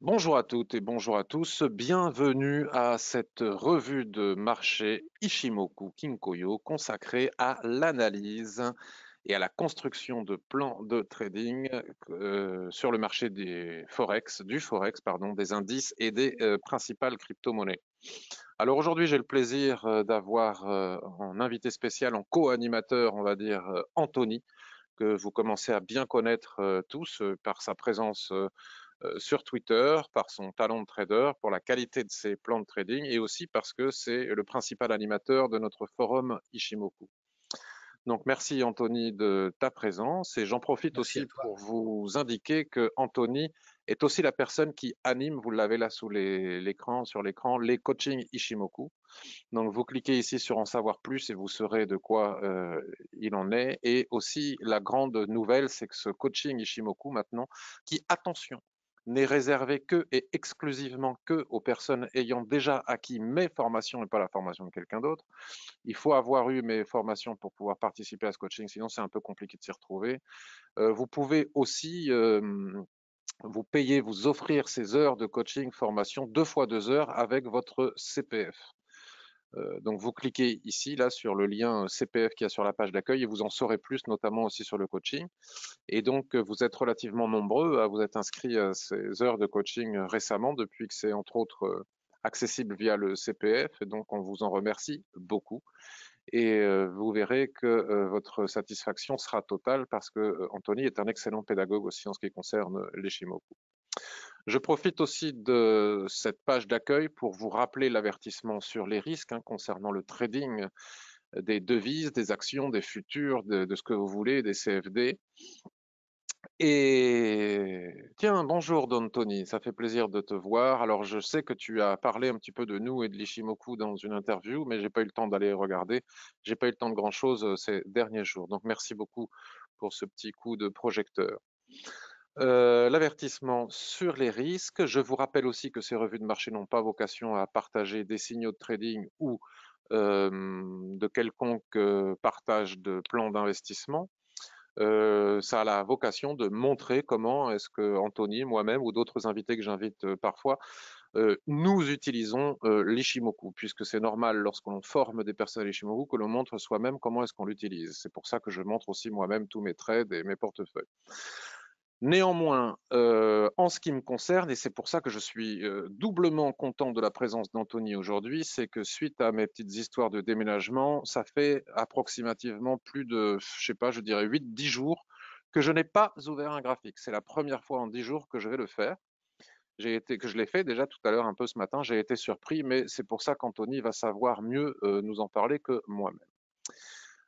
Bonjour à toutes et bonjour à tous. Bienvenue à cette revue de marché Ishimoku Kinkoyo consacrée à l'analyse et à la construction de plans de trading euh, sur le marché des forex, du forex, pardon, des indices et des euh, principales crypto-monnaies. Alors aujourd'hui, j'ai le plaisir euh, d'avoir en invité spécial, en co-animateur, on va dire, Anthony, que vous commencez à bien connaître tous par sa présence sur Twitter, par son talent de trader, pour la qualité de ses plans de trading et aussi parce que c'est le principal animateur de notre forum Ishimoku. Donc merci Anthony de ta présence et j'en profite aussi pour vous indiquer que Anthony est aussi la personne qui anime, vous l'avez là sous l'écran, sur l'écran, les coachings Ishimoku. Donc vous cliquez ici sur en savoir plus et vous saurez de quoi euh, il en est. Et aussi la grande nouvelle, c'est que ce coaching Ishimoku maintenant, qui attention, n'est réservé que et exclusivement que aux personnes ayant déjà acquis mes formations et pas la formation de quelqu'un d'autre. Il faut avoir eu mes formations pour pouvoir participer à ce coaching, sinon c'est un peu compliqué de s'y retrouver. Euh, vous pouvez aussi vous payer, vous offrir ces heures de coaching, formation, deux fois deux heures avec votre CPF. Donc vous cliquez ici là sur le lien CPF qui est sur la page d'accueil et vous en saurez plus notamment aussi sur le coaching. Et donc vous êtes relativement nombreux à vous être inscrits à ces heures de coaching récemment depuis que c'est entre autres accessible via le CPF et donc on vous en remercie beaucoup. Et vous verrez que votre satisfaction sera totale parce que Anthony est un excellent pédagogue aussi en ce qui concerne les Shimoku. Je profite aussi de cette page d'accueil pour vous rappeler l'avertissement sur les risques hein, concernant le trading des devises, des actions, des futurs, de, ce que vous voulez, des CFD. Et tiens, bonjour Don Tony, ça fait plaisir de te voir. Alors je sais que tu as parlé un petit peu de nous et de l'Ishimoku dans une interview, mais j'ai pas eu le temps d'aller regarder. J'ai pas eu le temps de grand chose euh, ces derniers jours. Donc merci beaucoup pour ce petit coup de projecteur. Euh, l'avertissement sur les risques. Je vous rappelle aussi que ces revues de marché n'ont pas vocation à partager des signaux de trading ou euh, de quelconque euh, partage de plans d'investissement. ça a la vocation de montrer comment est-ce que Anthony, moi-même ou d'autres invités que j'invite parfois, nous utilisons l'Ishimoku, puisque c'est normal lorsqu'on forme des personnes à l'Ishimoku que l'on montre soi-même comment est-ce qu'on l'utilise. C'est pour ça que je montre aussi moi-même tous mes trades et mes portefeuilles. Néanmoins, euh, en ce qui me concerne, et c'est pour ça que je suis euh, doublement content de la présence d'Anthony aujourd'hui, c'est que suite à mes petites histoires de déménagement, ça fait approximativement plus de, je sais pas, je dirais 8-10 jours que je n'ai pas ouvert un graphique. C'est la première fois en 10 jours que je vais le faire. J'ai été, que je l'ai fait déjà tout à l'heure un peu ce matin, j'ai été surpris, mais c'est pour ça qu'Anthony va savoir mieux euh, nous en parler que moi-même.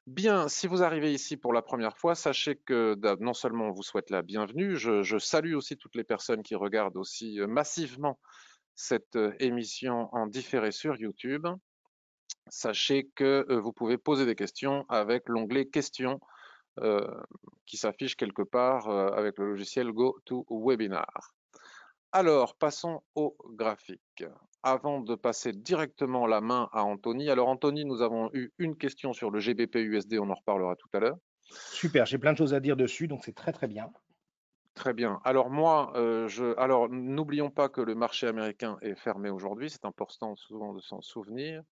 Bien, si vous arrivez ici pour la première fois, sachez que non seulement on vous souhaite la bienvenue, je, salue aussi toutes les personnes qui regardent aussi euh, massivement cette euh, émission en différé sur YouTube. Sachez que euh, vous pouvez poser des questions avec l'onglet questions qui s'affiche quelque part avec le logiciel GoToWebinar. Alors, passons au graphique avant de passer directement la main à Anthony. Alors Anthony, nous avons eu une question sur le GBP USD, on en reparlera tout à l'heure. Super, j'ai plein de choses à dire dessus, donc c'est très très bien. Très bien. Alors moi, euh, je, alors n'oublions pas que le marché américain est fermé aujourd'hui. C'est important souvent de s'en souvenir.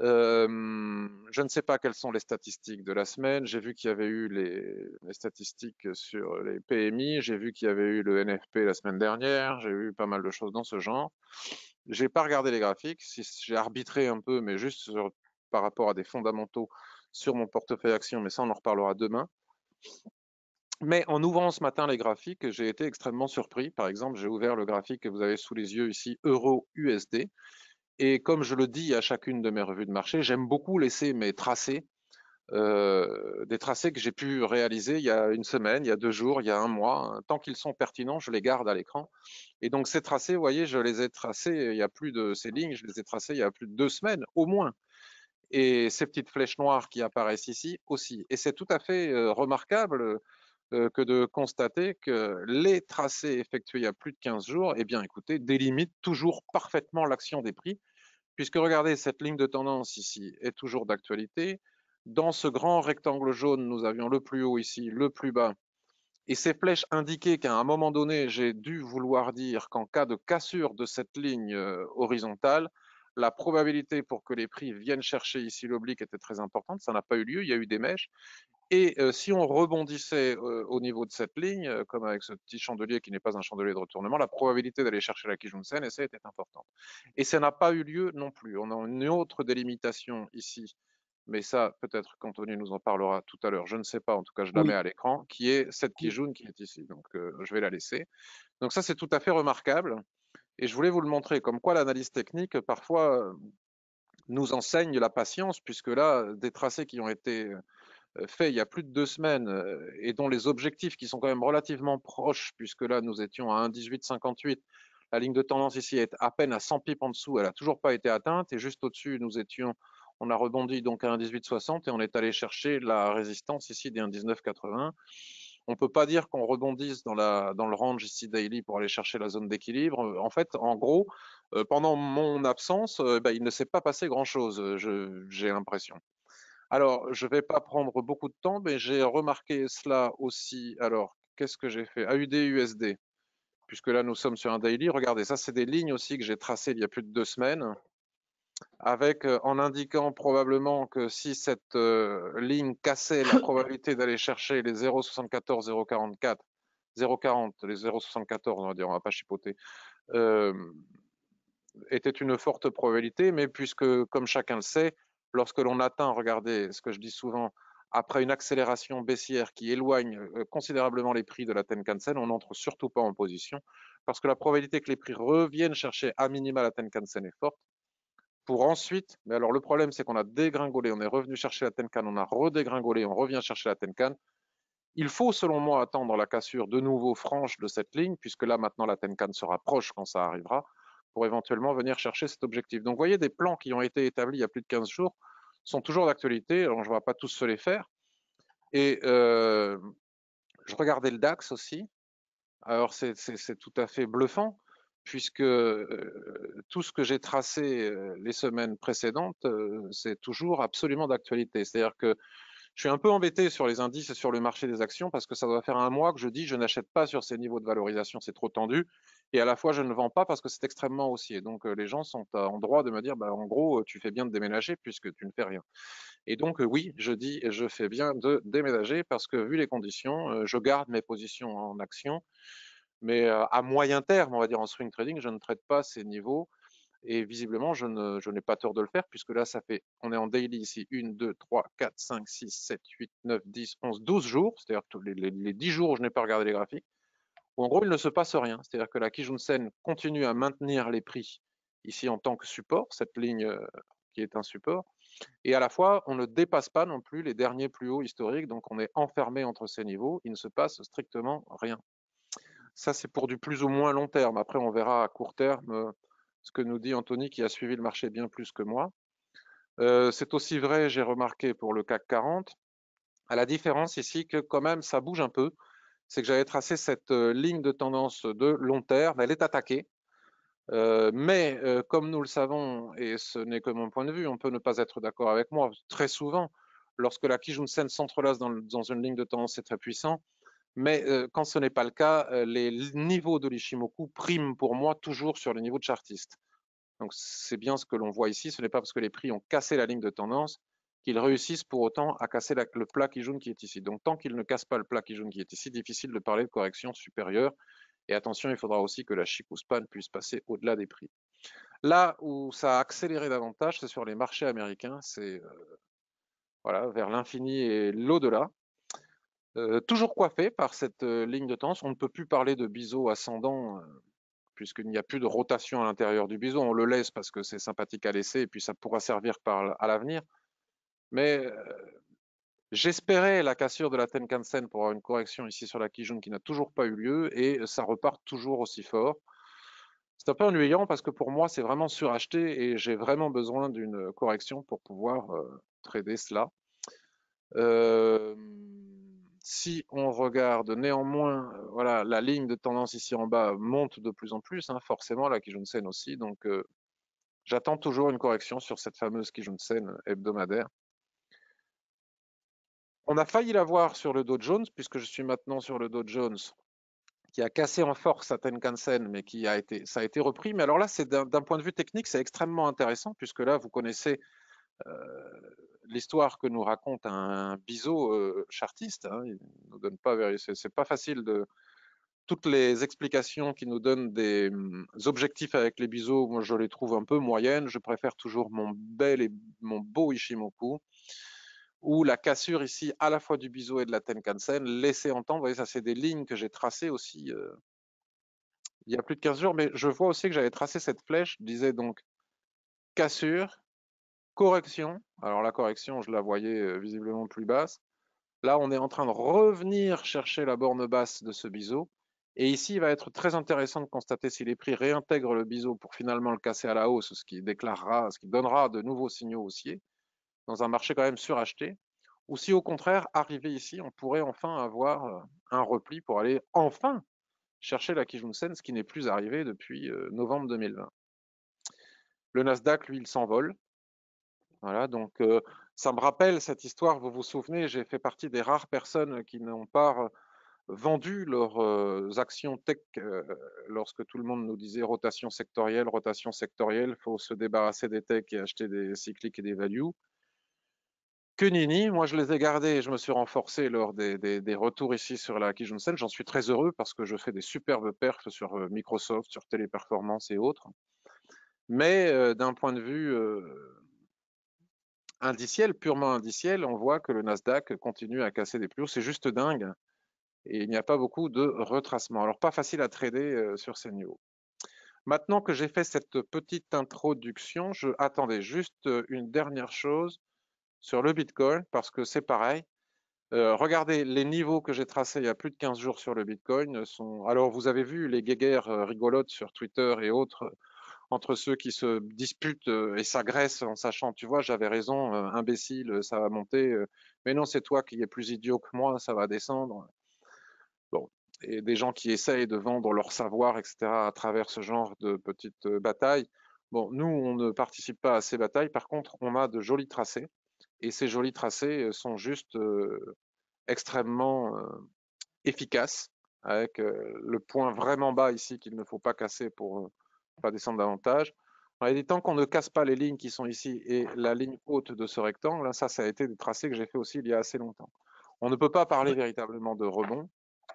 Je ne sais pas quelles sont les statistiques de la semaine. J'ai vu qu'il y avait eu les, statistiques sur les PMI. J'ai vu qu'il y avait eu le NFP la semaine dernière. J'ai eu pas mal de choses dans ce genre. J'ai pas regardé les graphiques, j'ai arbitré un peu, mais juste par rapport à des fondamentaux sur mon portefeuille action, mais ça on en reparlera demain. Mais en ouvrant ce matin les graphiques, j'ai été extrêmement surpris. Par exemple, j'ai ouvert le graphique que vous avez sous les yeux ici, euro-USD. Et comme je le dis à chacune de mes revues de marché, j'aime beaucoup laisser mes tracés euh, des tracés que j'ai pu réaliser il y a une semaine, il y a deux jours, il y a un mois. Tant qu'ils sont pertinents, je les garde à l'écran. Et donc ces tracés, vous voyez, je les ai tracés il y a plus de ces lignes, je les ai tracés il y a plus de deux semaines au moins. Et ces petites flèches noires qui apparaissent ici aussi. Et c'est tout à fait euh, remarquable que de constater que les tracés effectués il y a plus de 15 jours, eh bien écoutez, délimitent toujours parfaitement l'action des prix, puisque regardez, cette ligne de tendance ici est toujours d'actualité. Dans ce grand rectangle jaune, nous avions le plus haut ici, le plus bas, Et ces flèches indiquaient qu'à un moment donné, j'ai dû vouloir dire qu'en cas de cassure de cette ligne euh, horizontale, la probabilité pour que les prix viennent chercher ici l'oblique était très importante. Ça n'a pas eu lieu, il y a eu des mèches. Et euh, si on rebondissait euh, au niveau de cette ligne, euh, comme avec ce petit chandelier qui n'est pas un chandelier de retournement, la probabilité d'aller chercher la Kijun-sen était importante. Et ça n'a pas eu lieu non plus. On a une autre délimitation ici, mais ça, peut-être qu'Anthony nous en parlera tout à l'heure, je ne sais pas, en tout cas je la mets à l'écran, qui est cette Kijun qui est ici. Donc je vais la laisser. Donc ça, c'est tout à fait remarquable. Et je voulais vous le montrer, comme quoi l'analyse technique, parfois, nous enseigne la patience, puisque là, des tracés qui ont été fait il y a plus de deux semaines euh, et dont les objectifs qui sont quand même relativement proches, puisque là nous étions à 1,1858, la ligne de tendance ici est à peine à 100 pips en dessous, elle n'a toujours pas été atteinte et juste au-dessus nous étions, on a rebondi donc à 1,1860 et on est allé chercher la résistance ici des 1,1980. On ne peut pas dire qu'on rebondisse dans, la, dans le range ici daily pour aller chercher la zone d'équilibre. En fait, en gros, euh, pendant mon absence, ben, il ne s'est pas passé grand-chose, j'ai l'impression. Alors, je ne vais pas prendre beaucoup de temps, mais j'ai remarqué cela aussi. Alors, qu'est-ce que j'ai fait? AUD, USD, puisque là, nous sommes sur un daily. Regardez, ça, c'est des lignes aussi que j'ai tracées il y a plus de deux semaines, avec euh, en indiquant probablement que si cette euh, ligne cassait la probabilité d'aller chercher les 0,74, 0,44, 0,40, les 0,74, on va dire, on va pas chipoter, euh, était une forte probabilité, mais puisque, comme chacun le sait, lorsque l'on atteint, regardez ce que je dis souvent, après une accélération baissière qui éloigne euh, considérablement les prix de la Tenkan-sen, on n'entre surtout pas en position parce que la probabilité que les prix reviennent chercher à minima la Tenkan-sen est forte. Pour ensuite, mais alors le problème c'est qu'on a dégringolé, on est revenu chercher la Tenkan, on a redégringolé, on revient chercher la Tenkan. Il faut selon moi attendre la cassure de nouveau franche de cette ligne puisque là maintenant la Tenkan sera proche quand ça arrivera pour éventuellement venir chercher cet objectif. Donc, vous voyez, des plans qui ont été établis il y a plus de 15 jours sont toujours d'actualité. Alors, je ne vais pas tous se les faire. Et euh, je regardais le DAX aussi. Alors, c'est tout à fait bluffant, puisque euh, tout ce que j'ai tracé euh, les semaines précédentes, c'est toujours absolument d'actualité. C'est-à-dire que je suis un peu embêté sur les indices et sur le marché des actions parce que ça doit faire un mois que je dis je n'achète pas sur ces niveaux de valorisation, c'est trop tendu. Et à la fois, je ne vends pas parce que c'est extrêmement haussier. Donc, euh, les gens sont en droit de me dire, bah, en gros, euh, tu fais bien de déménager puisque tu ne fais rien. Et donc, euh, oui, je dis, je fais bien de déménager parce que vu les conditions, je garde mes positions en action. Mais à moyen terme, on va dire en swing trading, je ne traite pas ces niveaux. Et visiblement, je, n'ai pas tort de le faire, puisque là, ça fait, on est en daily ici, 1, 2, 3, 4, 5, 6, 7, 8, 9, 10, 11, 12 jours, c'est-à-dire les, les, les 10 jours où je n'ai pas regardé les graphiques où en gros il ne se passe rien. C'est-à-dire que la Kijun-sen continue à maintenir les prix ici en tant que support, cette ligne euh, qui est un support, et à la fois on ne dépasse pas non plus les derniers plus hauts historiques, donc on est enfermé entre ces niveaux, il ne se passe strictement rien. Ça c'est pour du plus ou moins long terme. Après on verra à court terme euh, ce que nous dit Anthony qui a suivi le marché bien plus que moi. Euh, c'est aussi vrai, j'ai remarqué pour le CAC 40, à la différence ici que quand même ça bouge un peu c'est que j'avais tracé cette euh, ligne de tendance de long terme, elle est attaquée. Euh, mais comme nous le savons, et ce n'est que mon point de vue, on peut ne pas être d'accord avec moi, très souvent, lorsque la Kijun-sen s'entrelace dans, une ligne de tendance, c'est très puissant. Mais quand ce n'est pas le cas, les niveaux de l'Ishimoku priment pour moi toujours sur les niveaux de chartiste. Donc c'est bien ce que l'on voit ici. Ce n'est pas parce que les prix ont cassé la ligne de tendance qu'ils réussissent pour autant à casser le plat qui jaune qui est ici. Donc tant qu'ils ne cassent pas le plat qui jaune qui est ici, difficile de parler de correction supérieure. Et attention, il faudra aussi que la span puisse passer au-delà des prix. Là où ça a accéléré davantage, c'est sur les marchés américains, c'est euh, voilà, vers l'infini et l'au-delà. Euh, toujours coiffé par cette euh, ligne de tendance. On ne peut plus parler de biseau ascendant puisqu'il n'y a plus de rotation à l'intérieur du biseau. On le laisse parce que c'est sympathique à laisser et puis ça pourra servir à l'avenir. Mais euh, j'espérais la cassure de la Tenkan-sen pour avoir une correction ici sur la Kijun qui n'a toujours pas eu lieu et ça repart toujours aussi fort. C'est un peu ennuyant parce que pour moi, c'est vraiment suracheté et j'ai vraiment besoin d'une correction pour pouvoir euh, trader cela. Euh, si on regarde néanmoins, voilà, la ligne de tendance ici en bas monte de plus en plus, hein, forcément la Kijun-sen aussi, donc j'attends toujours une correction sur cette fameuse Kijun-sen hebdomadaire. On a failli l'avoir sur le Dow Jones, puisque je suis maintenant sur le Dow Jones, qui a cassé en force à Tenkan-sen, mais qui a été, ça a été repris. Mais alors là, c'est d'un point de vue technique, c'est extrêmement intéressant, puisque là, vous connaissez euh, l'histoire que nous raconte un biseau chartiste. Hein, il nous donne pas, c'est pas facile de toutes les explications qui nous donnent des hum, objectifs avec les biseaux. Moi, je les trouve un peu moyennes. Je préfère toujours mon bel et mon beau Ishimoku ou la cassure ici à la fois du biseau et de la Tenkan-sen, laissez entendre, vous voyez, ça c'est des lignes que j'ai tracées aussi il y a plus de 15 jours, mais je vois aussi que j'avais tracé cette flèche, je disais donc cassure, correction, alors la correction, je la voyais euh, visiblement plus basse, là on est en train de revenir chercher la borne basse de ce biseau, et ici il va être très intéressant de constater si les prix réintègrent le biseau pour finalement le casser à la hausse, ce qui déclarera, ce qui donnera de nouveaux signaux haussiers, dans un marché quand même suracheté, ou si au contraire, arrivé ici, on pourrait enfin avoir euh, un repli pour aller enfin chercher la Kijun-sen, ce qui n'est plus arrivé depuis euh, novembre 2020. Le Nasdaq, lui, il s'envole. Voilà, donc ça me rappelle cette histoire, vous vous souvenez, j'ai fait partie des rares personnes qui n'ont pas vendu leurs actions tech lorsque tout le monde nous disait rotation sectorielle, rotation sectorielle, il faut se débarrasser des techs et acheter des cycliques et des values que Nini. Moi, je les ai gardés et je me suis renforcé lors des, retours ici sur la Kijun-sen. J'en suis très heureux parce que je fais des superbes perfs sur Microsoft, sur Téléperformance et autres. Mais d'un point de vue indiciel, purement indiciel, on voit que le Nasdaq continue à casser des plus hauts. C'est juste dingue. Et il n'y a pas beaucoup de retracement. Alors, pas facile à trader sur ces niveaux. Maintenant que j'ai fait cette petite introduction, je attendais juste une dernière chose sur le Bitcoin parce que c'est pareil. Euh, regardez, les niveaux que j'ai tracés il y a plus de 15 jours sur le Bitcoin. Alors, vous avez vu les guéguerres euh, rigolotes sur Twitter et autres euh, entre ceux qui se disputent et s'agressent en sachant, tu vois, j'avais raison, imbécile, ça va monter. mais non, c'est toi qui es plus idiot que moi, ça va descendre. Bon, et des gens qui essayent de vendre leur savoir, etc., à travers ce genre de petites batailles. Bon, nous, on ne participe pas à ces batailles. Par contre, on a de jolis tracés. Et ces jolis tracés sont juste extrêmement efficaces, avec le point vraiment bas ici qu'il ne faut pas casser pour pas descendre davantage. Il y a des temps qu'on ne casse pas les lignes qui sont ici et la ligne haute de ce rectangle, ça, ça a été des tracés que j'ai fait aussi il y a assez longtemps. On ne peut pas parler véritablement de rebond.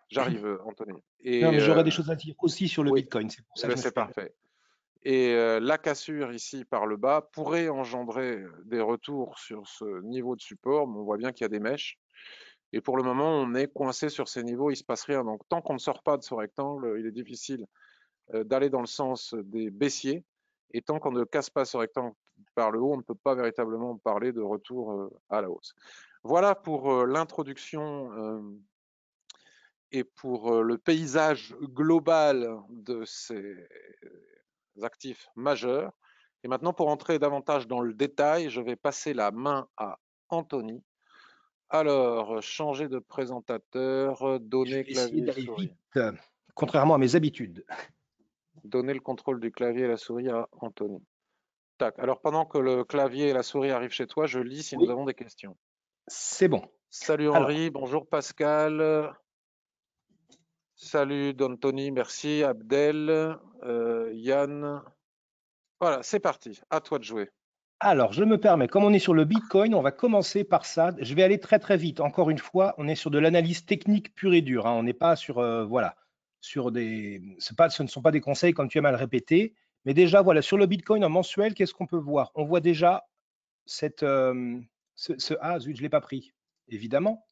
J'arrive, Anthony. Et, j'aurais des choses à dire aussi sur le Bitcoin, c'est pour ça que C'est parfait. Et la cassure ici par le bas pourrait engendrer des retours sur ce niveau de support, mais on voit bien qu'il y a des mèches. Et pour le moment, on est coincé sur ces niveaux, il ne se passe rien. Donc tant qu'on ne sort pas de ce rectangle, il est difficile d'aller dans le sens des baissiers. Et tant qu'on ne casse pas ce rectangle par le haut, on ne peut pas véritablement parler de retour à la hausse. Voilà pour l'introduction et pour le paysage global de ces actifs majeurs. Et maintenant, pour entrer davantage dans le détail, je vais passer la main à Anthony. Alors, changer de présentateur, donner clavier. Vite, contrairement à mes habitudes. Donner le contrôle du clavier et la souris à Anthony. Tac. Alors, pendant que le clavier et la souris arrivent chez toi, je lis si nous avons des questions. C'est bon. Salut Henri, bonjour Pascal. Salut d'Anthony, merci Abdel, euh, Yann. Voilà, c'est parti, à toi de jouer. Alors, je me permets, comme on est sur le Bitcoin, on va commencer par ça. Je vais aller très très vite. Encore une fois, on est sur de l'analyse technique pure et dure. Hein. On n'est pas sur, euh, voilà, sur des, ce ne sont pas des conseils comme tu as mal répété. Mais déjà, voilà, sur le Bitcoin en mensuel, qu'est-ce qu'on peut voir? On voit déjà cette, euh, ce, ah zut, je l'ai pas pris, évidemment.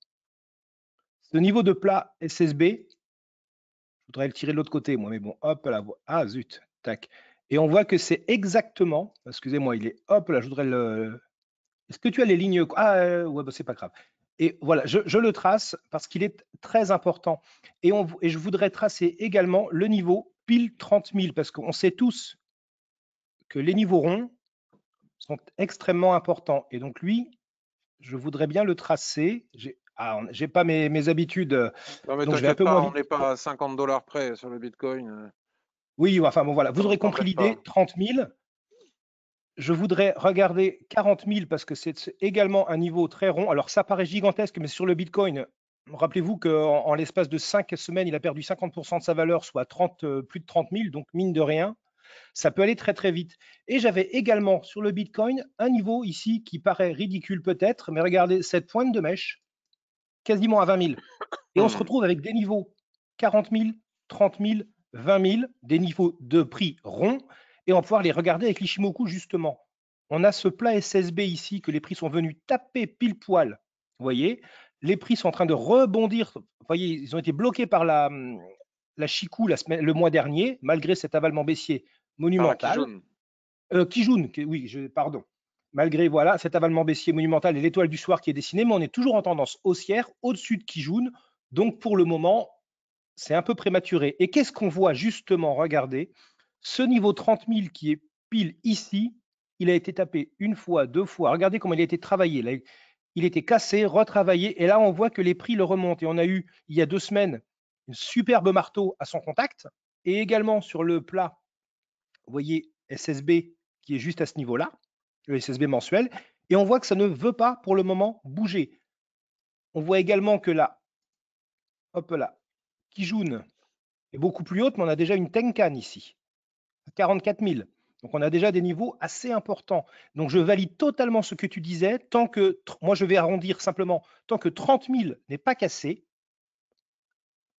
Ce niveau de plat SSB, je voudrais le tirer de l'autre côté, moi, mais bon, hop là. Ah, zut, tac. Et on voit que c'est exactement, excusez-moi, il est, hop là, je voudrais le. Est-ce que tu as les lignes Ah, euh, ouais, bah, c'est pas grave. Et voilà, je, le trace parce qu'il est très important. Et, on, et je voudrais tracer également le niveau pile 30 000 parce qu'on sait tous que les niveaux ronds sont extrêmement importants. Et donc lui, je voudrais bien le tracer. J'ai ah, j'ai pas mes, habitudes. Euh, non, mais donc je pas, on n'est pas à 50 dollars près sur le Bitcoin. Euh. Oui, enfin bon, voilà. Vous aurez compris l'idée 30 000. Je voudrais regarder 40 000 parce que c'est également un niveau très rond. Alors, ça paraît gigantesque, mais sur le Bitcoin, rappelez-vous qu'en en, l'espace de 5 semaines, il a perdu 50% de sa valeur, soit 30, euh, plus de 30 000, donc mine de rien, ça peut aller très très vite. Et j'avais également sur le Bitcoin un niveau ici qui paraît ridicule peut-être, mais regardez cette pointe de mèche, quasiment à 20 000. Et on se retrouve avec des niveaux 40 000, 30 000, 20 000, des niveaux de prix ronds et on va pouvoir les regarder avec l'Ishimoku justement. On a ce plat SSB ici que les prix sont venus taper pile poil. Vous voyez, les prix sont en train de rebondir. Vous voyez, ils ont été bloqués par la, la Chikou la semaine, le mois dernier, malgré cet avalement baissier monumental. Kijun. Euh, oui, je, pardon. Malgré voilà cet avalement baissier monumental et l'étoile du soir qui est dessinée, mais on est toujours en tendance haussière au-dessus de Kijun. Donc pour le moment, c'est un peu prématuré. Et qu'est-ce qu'on voit justement? Regardez, ce niveau 30 000 qui est pile ici, il a été tapé une fois, deux fois. Regardez comment il a été travaillé. Là, il été cassé, retravaillé. Et là, on voit que les prix le remontent. Et on a eu, il y a deux semaines, une superbe marteau à son contact. Et également sur le plat, vous voyez SSB qui est juste à ce niveau-là, le SSB mensuel. Et on voit que ça ne veut pas pour le moment bouger. On voit également que là, hop là, Kijun est beaucoup plus haute, mais on a déjà une Tenkan ici. 44 000. Donc on a déjà des niveaux assez importants. Donc je valide totalement ce que tu disais. Tant que, moi je vais arrondir simplement, tant que 30 000 n'est pas cassé,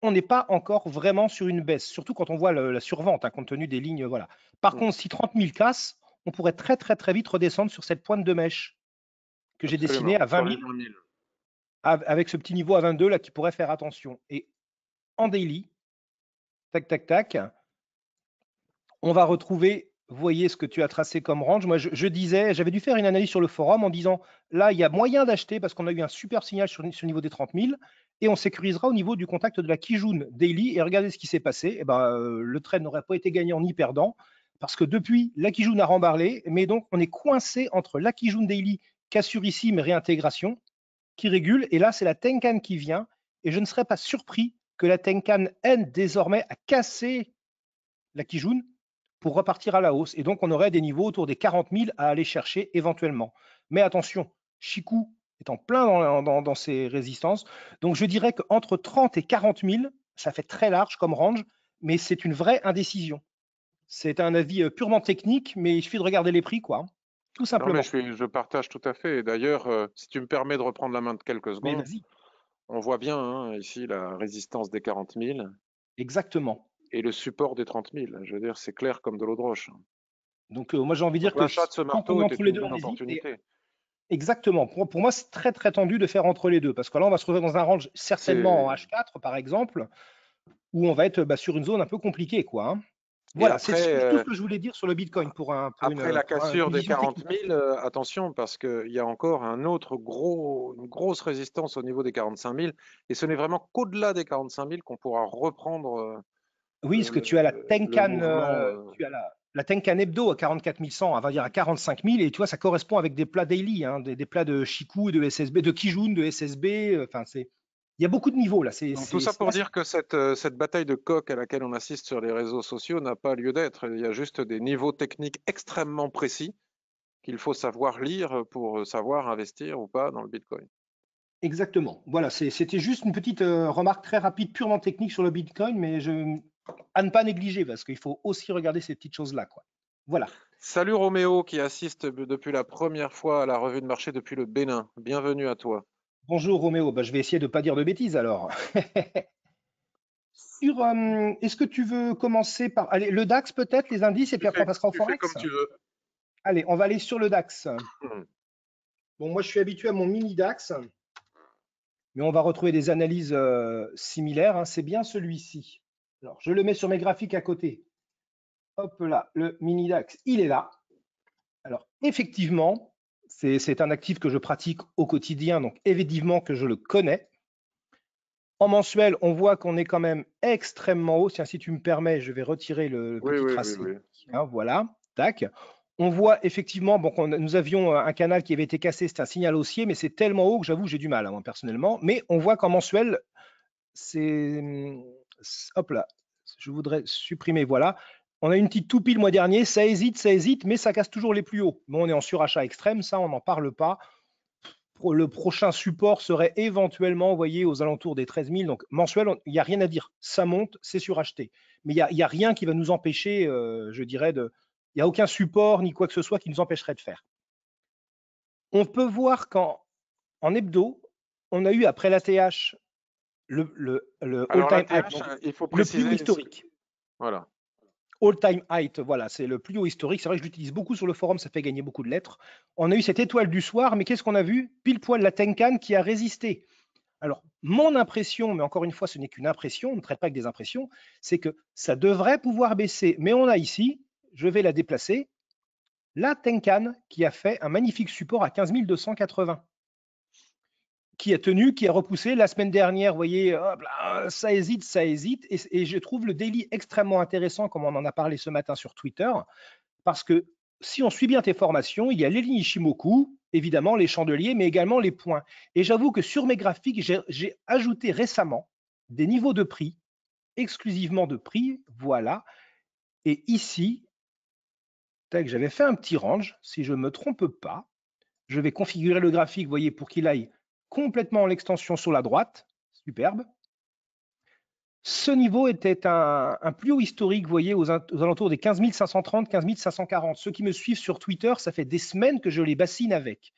on n'est pas encore vraiment sur une baisse, surtout quand on voit la survente, hein, compte tenu des lignes. Voilà. Par mmh. contre, si 30 000 casse, on pourrait très très très vite redescendre sur cette pointe de mèche que j'ai dessinée à 20 000, avec ce petit niveau à 22 là qui pourrait faire attention. Et en daily, tac tac tac, on va retrouver, voyez ce que tu as tracé comme range. Moi, je, disais, j'avais dû faire une analyse sur le forum en disant, là, il y a moyen d'acheter parce qu'on a eu un super signal sur, le niveau des 30 000 et on sécurisera au niveau du contact de la Kijun Daily. Et regardez ce qui s'est passé. Eh ben, euh, le trade n'aurait pas été gagnant ni perdant parce que depuis, la Kijun a rembarlé, mais donc on est coincé entre la Kijun Daily, mais réintégration, qui régule. Et là, c'est la Tenkan qui vient. Et je ne serais pas surpris que la Tenkan N désormais a cassé la Kijun pour repartir à la hausse. Et donc, on aurait des niveaux autour des 40 000 à aller chercher éventuellement. Mais attention, Chikou est en plein dans, dans, ses résistances. Donc, je dirais qu'entre 30 et 40 000, ça fait très large comme range, mais c'est une vraie indécision. C'est un avis euh, purement technique, mais il suffit de regarder les prix, quoi. Tout simplement. je, partage tout à fait. D'ailleurs, euh, si tu me permets de reprendre la main de quelques secondes, on voit bien hein, ici la résistance des 40 000. Exactement et le support des 30 000. Je veux dire, c'est clair comme de l'eau de roche. Donc, euh, moi, j'ai envie de dire que l'achat de ce marteau entre les deux, Exactement. Pour, moi, c'est très très tendu de faire entre les deux parce que là, on va se retrouver dans un range certainement en H4 par exemple, où on va être bah, sur une zone un peu compliquée, quoi. Hein. Voilà, c'est tout ce euh, que je voulais dire sur le Bitcoin pour un. après la cassure des 40 000, euh, attention parce qu'il y a encore un autre gros, une grosse résistance au niveau des 45 000 et ce n'est vraiment qu'au-delà des 45 000 qu'on pourra reprendre oui, parce que tu as la Tenkan, euh, tu as la, Tenkan Hebdo à 44 100, on va dire à 45 000, et tu vois, ça correspond avec des plats daily, hein, des, plats de Chikou, de SSB, de Kijun, de SSB. Euh, enfin, c'est, il y a beaucoup de niveaux là. C'est, tout ça pour dire que cette, euh, cette bataille de coq à laquelle on assiste sur les réseaux sociaux n'a pas lieu d'être. Il y a juste des niveaux techniques extrêmement précis qu'il faut savoir lire pour savoir investir ou pas dans le Bitcoin. Exactement. Voilà, c'était juste une petite remarque très rapide, purement technique sur le Bitcoin, mais je, à ne pas négliger parce qu'il faut aussi regarder ces petites choses-là. Quoi. Voilà. Salut Roméo qui assiste depuis la première fois à la revue de marché depuis le Bénin. Bienvenue à toi. Bonjour Roméo, bah, je vais essayer de ne pas dire de bêtises alors. Sur, euh, est-ce que tu veux commencer par allez, le DAX peut-être, les indices, et puis après on passera au Forex comme tu veux. Allez, on va aller sur le DAX. Hmm. Bon, moi je suis habitué à mon mini DAX, mais on va retrouver des analyses euh, similaires. Hein. C'est bien celui-ci. Alors, je le mets sur mes graphiques à côté. Hop là, le mini DAX, il est là. Alors, effectivement, c'est un actif que je pratique au quotidien, donc évidemment que je le connais. En mensuel, on voit qu'on est quand même extrêmement haut. si tu me permets, je vais retirer le, petit tracé. voilà, tac. On voit effectivement, bon, nous avions un canal qui avait été cassé, c'est un signal haussier, mais c'est tellement haut que j'avoue, j'ai du mal, hein, moi, personnellement. Mais on voit qu'en mensuel, c'est hop là, je voudrais supprimer, voilà. On a une petite toupie le mois dernier, ça hésite, ça hésite, mais ça casse toujours les plus hauts. Bon, on est en surachat extrême, ça, on n'en parle pas. Le prochain support serait éventuellement, voyez, aux alentours des 13 000. Donc, mensuel, il n'y a rien à dire. Ça monte, c'est suracheté. Mais il n'y a, rien qui va nous empêcher, euh, je dirais, de. Il n'y a aucun support ni quoi que ce soit qui nous empêcherait de faire. On peut voir qu'en en hebdo, on a eu après l'ATH le, le, le all-time high, il faut le plus haut historique. Voilà. All-time high, voilà, c'est le plus haut historique. C'est vrai que je l'utilise beaucoup sur le forum, ça fait gagner beaucoup de lettres. On a eu cette étoile du soir, mais qu'est-ce qu'on a vu? Pile poil la Tenkan qui a résisté. Alors, mon impression, mais encore une fois, ce n'est qu'une impression, on ne traite pas avec des impressions, c'est que ça devrait pouvoir baisser. Mais on a ici, je vais la déplacer, la Tenkan qui a fait un magnifique support à 15 280 qui a tenu, qui a repoussé. La semaine dernière, vous voyez, ça hésite, ça hésite. Et, je trouve le daily extrêmement intéressant, comme on en a parlé ce matin sur Twitter, parce que si on suit bien tes formations, il y a les lignes Ishimoku, évidemment les chandeliers, mais également les points. Et j'avoue que sur mes graphiques, j'ai ajouté récemment des niveaux de prix, exclusivement de prix, voilà. Et ici, j'avais fait un petit range, si je ne me trompe pas. Je vais configurer le graphique, voyez, pour qu'il aille complètement l'extension sur la droite. Superbe. Ce niveau était un, plus haut historique, vous voyez, aux, alentours des 15 530, 15 540. Ceux qui me suivent sur Twitter, ça fait des semaines que je les bassine avec.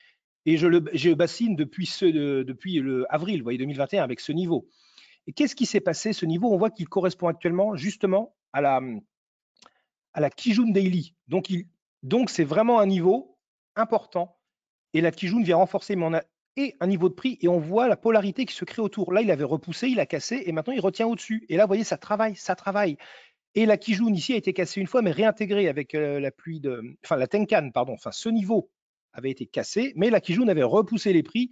Et je le, bassine depuis, ce, depuis le avril, voyez, 2021, avec ce niveau. Et qu'est-ce qui s'est passé Ce niveau, on voit qu'il correspond actuellement justement à la, à la Kijun Daily. Donc, donc c'est vraiment un niveau important. Et la Kijun vient renforcer mon, et un niveau de prix et on voit la polarité qui se crée autour. Là, il avait repoussé, il a cassé et maintenant il retient au-dessus. Et là, vous voyez, ça travaille, ça travaille. Et la Kijun ici a été cassée une fois, mais réintégrée avec euh, la pluie de. Enfin, la Tenkan, pardon. Enfin, ce niveau avait été cassé, mais la Kijun avait repoussé les prix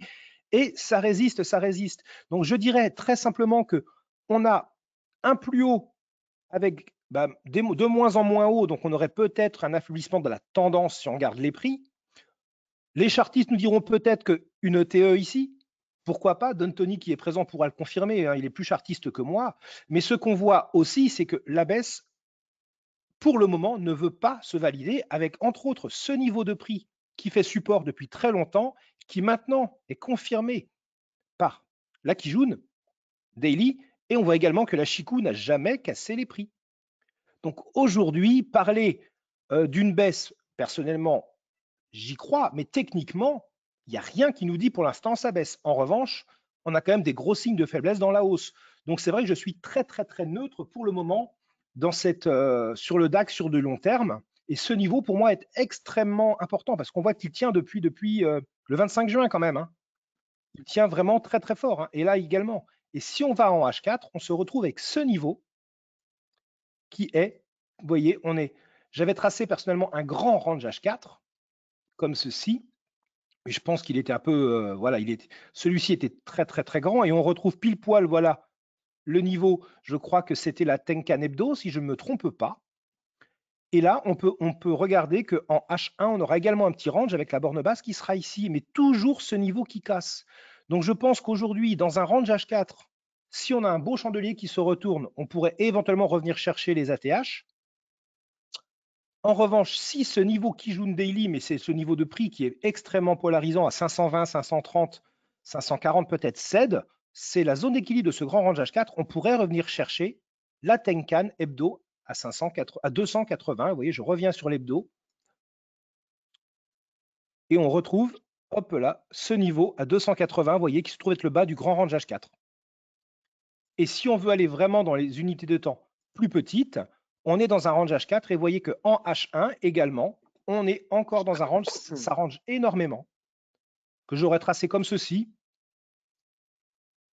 et ça résiste, ça résiste. Donc, je dirais très simplement que on a un plus haut avec bah, de moins en moins haut, donc on aurait peut-être un affaiblissement de la tendance si on garde les prix. Les chartistes nous diront peut-être qu'une ETE ici, pourquoi pas? Tony qui est présent pourra le confirmer, hein, il est plus chartiste que moi. Mais ce qu'on voit aussi, c'est que la baisse, pour le moment, ne veut pas se valider avec, entre autres, ce niveau de prix qui fait support depuis très longtemps, qui maintenant est confirmé par la Kijun Daily, et on voit également que la Chikou n'a jamais cassé les prix. Donc aujourd'hui, parler euh, d'une baisse, personnellement, J'y crois, mais techniquement, il n'y a rien qui nous dit pour l'instant ça baisse. En revanche, on a quand même des gros signes de faiblesse dans la hausse. Donc c'est vrai que je suis très très très neutre pour le moment euh, sur le DAX sur de long terme. Et ce niveau pour moi est extrêmement important parce qu'on voit qu'il tient depuis, depuis euh, le 25 juin quand même. Hein. Il tient vraiment très très fort. Hein. Et là également. Et si on va en H4, on se retrouve avec ce niveau qui est, vous voyez, on est, j'avais tracé personnellement un grand range H4 comme ceci. Et je pense qu'il était un peu, euh, voilà, celui-ci était très très très grand et on retrouve pile poil, voilà, le niveau. Je crois que c'était la Tenkan Hebdo, si je ne me trompe pas. Et là, on peut, on peut regarder qu'en H1, on aura également un petit range avec la borne basse qui sera ici, mais toujours ce niveau qui casse. Donc je pense qu'aujourd'hui, dans un range H4, si on a un beau chandelier qui se retourne, on pourrait éventuellement revenir chercher les ATH. En revanche, si ce niveau Kijun Daily, mais c'est ce niveau de prix qui est extrêmement polarisant à 520, 530, 540 peut-être cède, c'est la zone d'équilibre de ce grand range H4. On pourrait revenir chercher la Tenkan hebdo à, 580, à 280. Vous voyez, je reviens sur l'hebdo. Et on retrouve, hop là, ce niveau à 280, vous voyez, qui se trouve être le bas du grand range H4. Et si on veut aller vraiment dans les unités de temps plus petites, on est dans un range H4 et vous voyez qu'en H1 également, on est encore dans un range, ça range énormément, que j'aurais tracé comme ceci.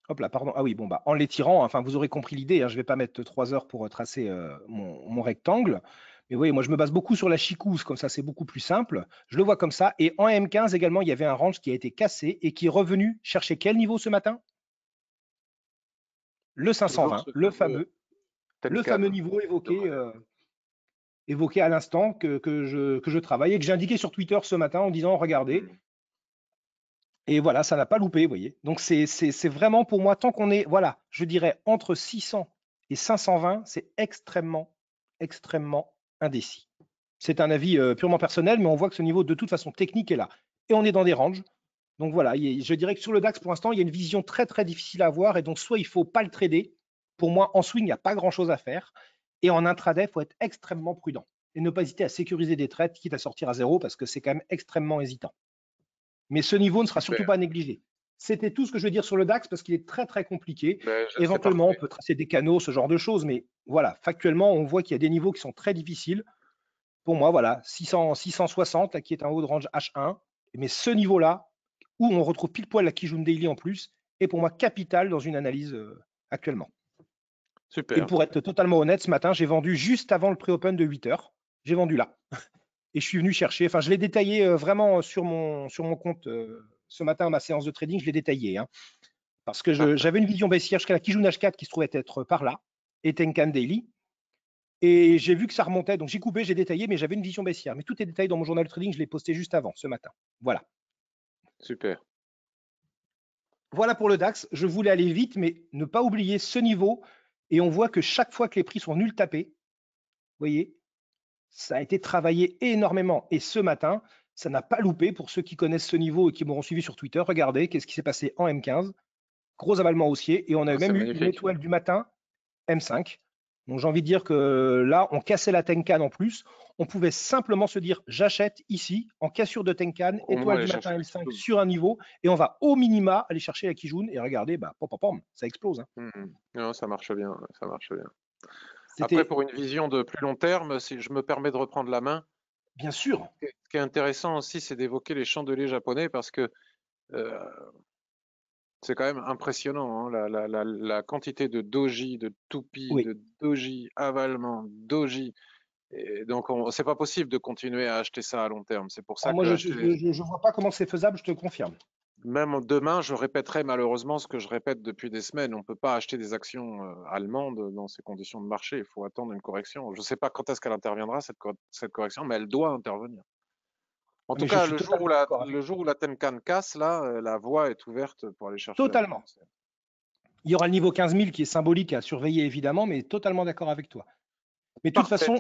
Hop là, pardon. Ah oui, bon, bah, en l'étirant, enfin, vous aurez compris l'idée. Hein, je ne vais pas mettre trois heures pour tracer euh, mon, rectangle. Mais vous voyez, moi, je me base beaucoup sur la chicouze, comme ça, c'est beaucoup plus simple. Je le vois comme ça. Et en M15 également, il y avait un range qui a été cassé et qui est revenu chercher quel niveau ce matin? Le 520, le fameux le fameux niveau évoqué, euh, évoqué à l'instant que, je, que je travaille et que j'ai indiqué sur Twitter ce matin en disant regardez. Mmh. Et voilà, ça n'a pas loupé, vous voyez. Donc c'est vraiment pour moi, tant qu'on est, voilà, je dirais entre 600 et 520, c'est extrêmement, extrêmement indécis. C'est un avis euh, purement personnel, mais on voit que ce niveau de toute façon technique est là. Et on est dans des ranges. Donc voilà, je dirais que sur le DAX, pour l'instant, il y a une vision très très difficile à avoir. Et donc, soit il ne faut pas le trader. Pour moi, en swing, il n'y a pas grand-chose à faire. Et en intraday, il faut être extrêmement prudent. Et ne pas hésiter à sécuriser des trades, quitte à sortir à zéro, parce que c'est quand même extrêmement hésitant. Mais ce niveau ne sera surtout pas négligé. C'était tout ce que je veux dire sur le DAX parce qu'il est très très compliqué. Ben, Éventuellement, on peut tracer des canaux, ce genre de choses, mais voilà, factuellement, on voit qu'il y a des niveaux qui sont très difficiles. Pour moi, voilà, 600, 660, qui est un haut de range H1. Mais ce niveau-là, où on retrouve pile poil la Kijun Daily en plus, est pour moi capital dans une analyse euh, actuellement. Super. Et pour être totalement honnête, ce matin, j'ai vendu juste avant le pré-open de 8 heures. J'ai vendu là. Et je suis venu chercher. Enfin, je l'ai détaillé euh, vraiment sur mon, sur mon compte euh, ce matin, ma séance de trading, je l'ai détaillé. Hein. parce que j'avais une vision baissière jusqu'à la Kijun H4 qui se trouvait être par là, et Tenkan Daily. Et j'ai vu que ça remontait, donc j'ai coupé, j'ai détaillé, mais j'avais une vision baissière. Mais tout est détaillé dans mon journal de trading, je l'ai posté juste avant, ce matin. Voilà. Super. Voilà pour le DAX. Je voulais aller vite, mais ne pas oublier ce niveau. Et on voit que chaque fois que les prix sont nuls tapés, vous voyez, ça a été travaillé énormément. Et ce matin, ça n'a pas loupé pour ceux qui connaissent ce niveau et qui m'auront suivi sur Twitter. Regardez, qu'est-ce qui s'est passé en M15 Gros avalement haussier. Et on a ah, même eu une étoile du matin, M5. Donc j'ai envie de dire que là, on cassait la Tenkan en plus. On pouvait simplement se dire j'achète ici en cassure de Tenkan, étoile du matin M5 sur un niveau, et on va au minima aller chercher la Kijun et regardez, bah, pom, pom, ça explose. Hein. Mmh. Non, ça marche bien, ça marche bien. Après, pour une vision de plus long terme, si je me permets de reprendre la main, Bien sûr. Ce qui est intéressant aussi, c'est d'évoquer les chandeliers japonais parce que euh, c'est quand même impressionnant hein, la, quantité de doji, de toupi, de doji, avalement, doji. Et donc, c'est pas possible de continuer à acheter ça à long terme. C'est pour ça ah, que moi, je ne vois pas comment c'est faisable, je te confirme même demain, je répéterai malheureusement ce que je répète depuis des semaines. On ne peut pas acheter des actions euh, allemandes dans ces conditions de marché. Il faut attendre une correction. Je ne sais pas quand est-ce qu'elle interviendra, cette, correction, mais elle doit intervenir. En tout cas, le jour, où la, le jour, où la, Tenkan casse, là, euh, la voie est ouverte pour aller chercher. Totalement. Il y aura le niveau 15 000 qui est symbolique à surveiller évidemment, mais totalement d'accord avec toi. Mais de toute façon,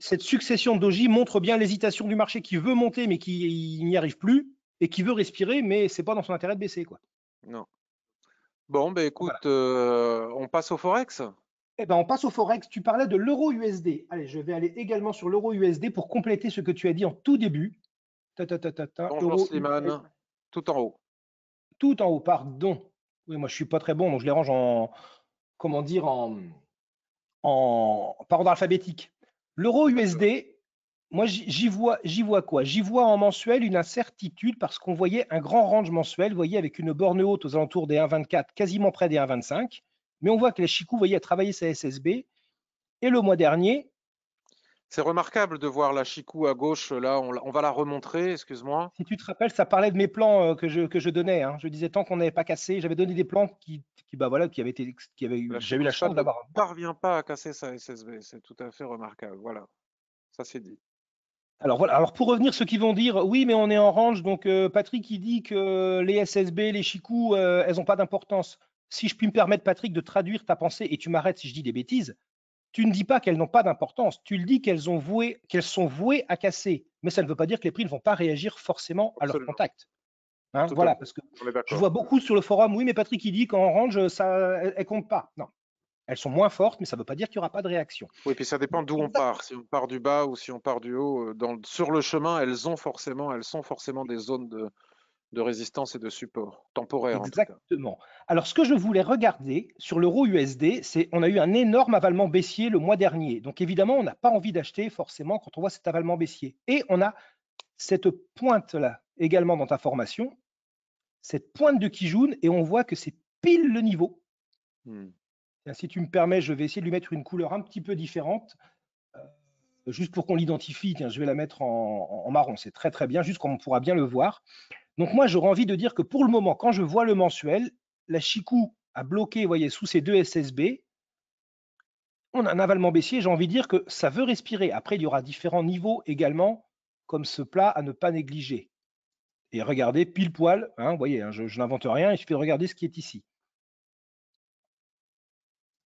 cette succession de doji montre bien l'hésitation du marché qui veut monter mais qui n'y arrive plus et qui veut respirer, mais c'est pas dans son intérêt de baisser. Quoi. Non. Bon, ben écoute, euh, on passe au Forex? Eh ben, on passe au Forex. Tu parlais de l'euro USD. Allez, je vais aller également sur l'euro USD pour compléter ce que tu as dit en tout début. Ta, Bonjour Slimane. Tout en haut. Tout en haut, pardon. Oui, moi je suis pas très bon, donc je les range en, comment dire, en, en par ordre alphabétique. L'euro USD, moi, j'y vois, j'y vois quoi? J'y vois en mensuel une incertitude parce qu'on voyait un grand range mensuel, vous voyez, avec une borne haute aux alentours des 1,24, quasiment près des 1,25. Mais on voit que les Chikou, vous voyez, a travaillé sa SSB. Et le mois dernier. C'est remarquable de voir la Chikou à gauche. Là, on, va la remontrer, excuse-moi. Si tu te rappelles, ça parlait de mes plans euh, que, je, que je donnais. Hein. Je disais tant qu'on n'avait pas cassé, j'avais donné des plans qui, qui, bah voilà, qui avaient été, qui avaient eu. J'ai eu la chance d'avoir. Ne parvient pas à casser sa SSB. C'est tout à fait remarquable. Voilà, ça c'est dit. Alors voilà, alors pour revenir, ceux qui vont dire oui, mais on est en range, donc euh, Patrick il dit que les SSB, les Chicou, euh, elles n'ont pas d'importance. Si je puis me permettre, Patrick, de traduire ta pensée, et tu m'arrêtes si je dis des bêtises, tu ne dis pas qu'elles n'ont pas d'importance, tu le dis qu'elles ont voué, qu'elles sont vouées à casser. Mais ça ne veut pas dire que les prix ne vont pas réagir forcément à leur contact. Hein, voilà, parce que je vois beaucoup sur le forum, oui, mais Patrick il dit qu'en range, ça, elle, compte pas. Non, elles sont moins fortes, mais ça ne veut pas dire qu'il n'y aura pas de réaction. Oui, puis ça dépend d'où on part. Si on part du bas ou si on part du haut, euh, dans, sur le chemin, elles ont forcément, elles sont forcément des zones de, résistance et de support temporaire. Exactement. Alors, ce que je voulais regarder sur l'euro USD, c'est on a eu un énorme avalement baissier le mois dernier. Donc, évidemment, on n'a pas envie d'acheter forcément quand on voit cet avalement baissier. Et on a cette pointe-là également dans ta formation, cette pointe de Kijun, et on voit que c'est pile le niveau. Hmm. Si tu me permets, je vais essayer de lui mettre une couleur un petit peu différente, euh, juste pour qu'on l'identifie. je vais la mettre en, marron, c'est très très bien, juste qu'on pourra bien le voir. Donc moi, j'aurais envie de dire que pour le moment, quand je vois le mensuel, la Chikou a bloqué, vous voyez, sous ces deux SSB. On a un avalement baissier, j'ai envie de dire que ça veut respirer. Après, il y aura différents niveaux également, comme ce plat à ne pas négliger. Et regardez, pile poil, hein, vous voyez, hein, je, n'invente rien, il suffit de regarder ce qui est ici.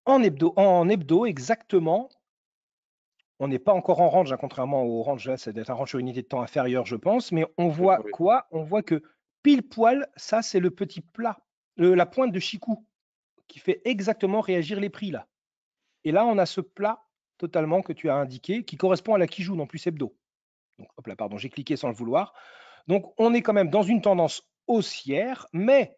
en hebdo exactement, On n'est pas encore en range, hein, contrairement au range, là, c'est d'être un range sur unité de temps inférieure, je pense, mais on voit quoi? On voit que pile poil, ça, c'est le petit plat, la pointe de Chikou, qui fait exactement réagir les prix là. Et là, on a ce plat totalement que tu as indiqué, qui correspond à la Kijun en plus hebdo. Donc, hop là, pardon, j'ai cliqué sans le vouloir. Donc, on est quand même dans une tendance haussière, mais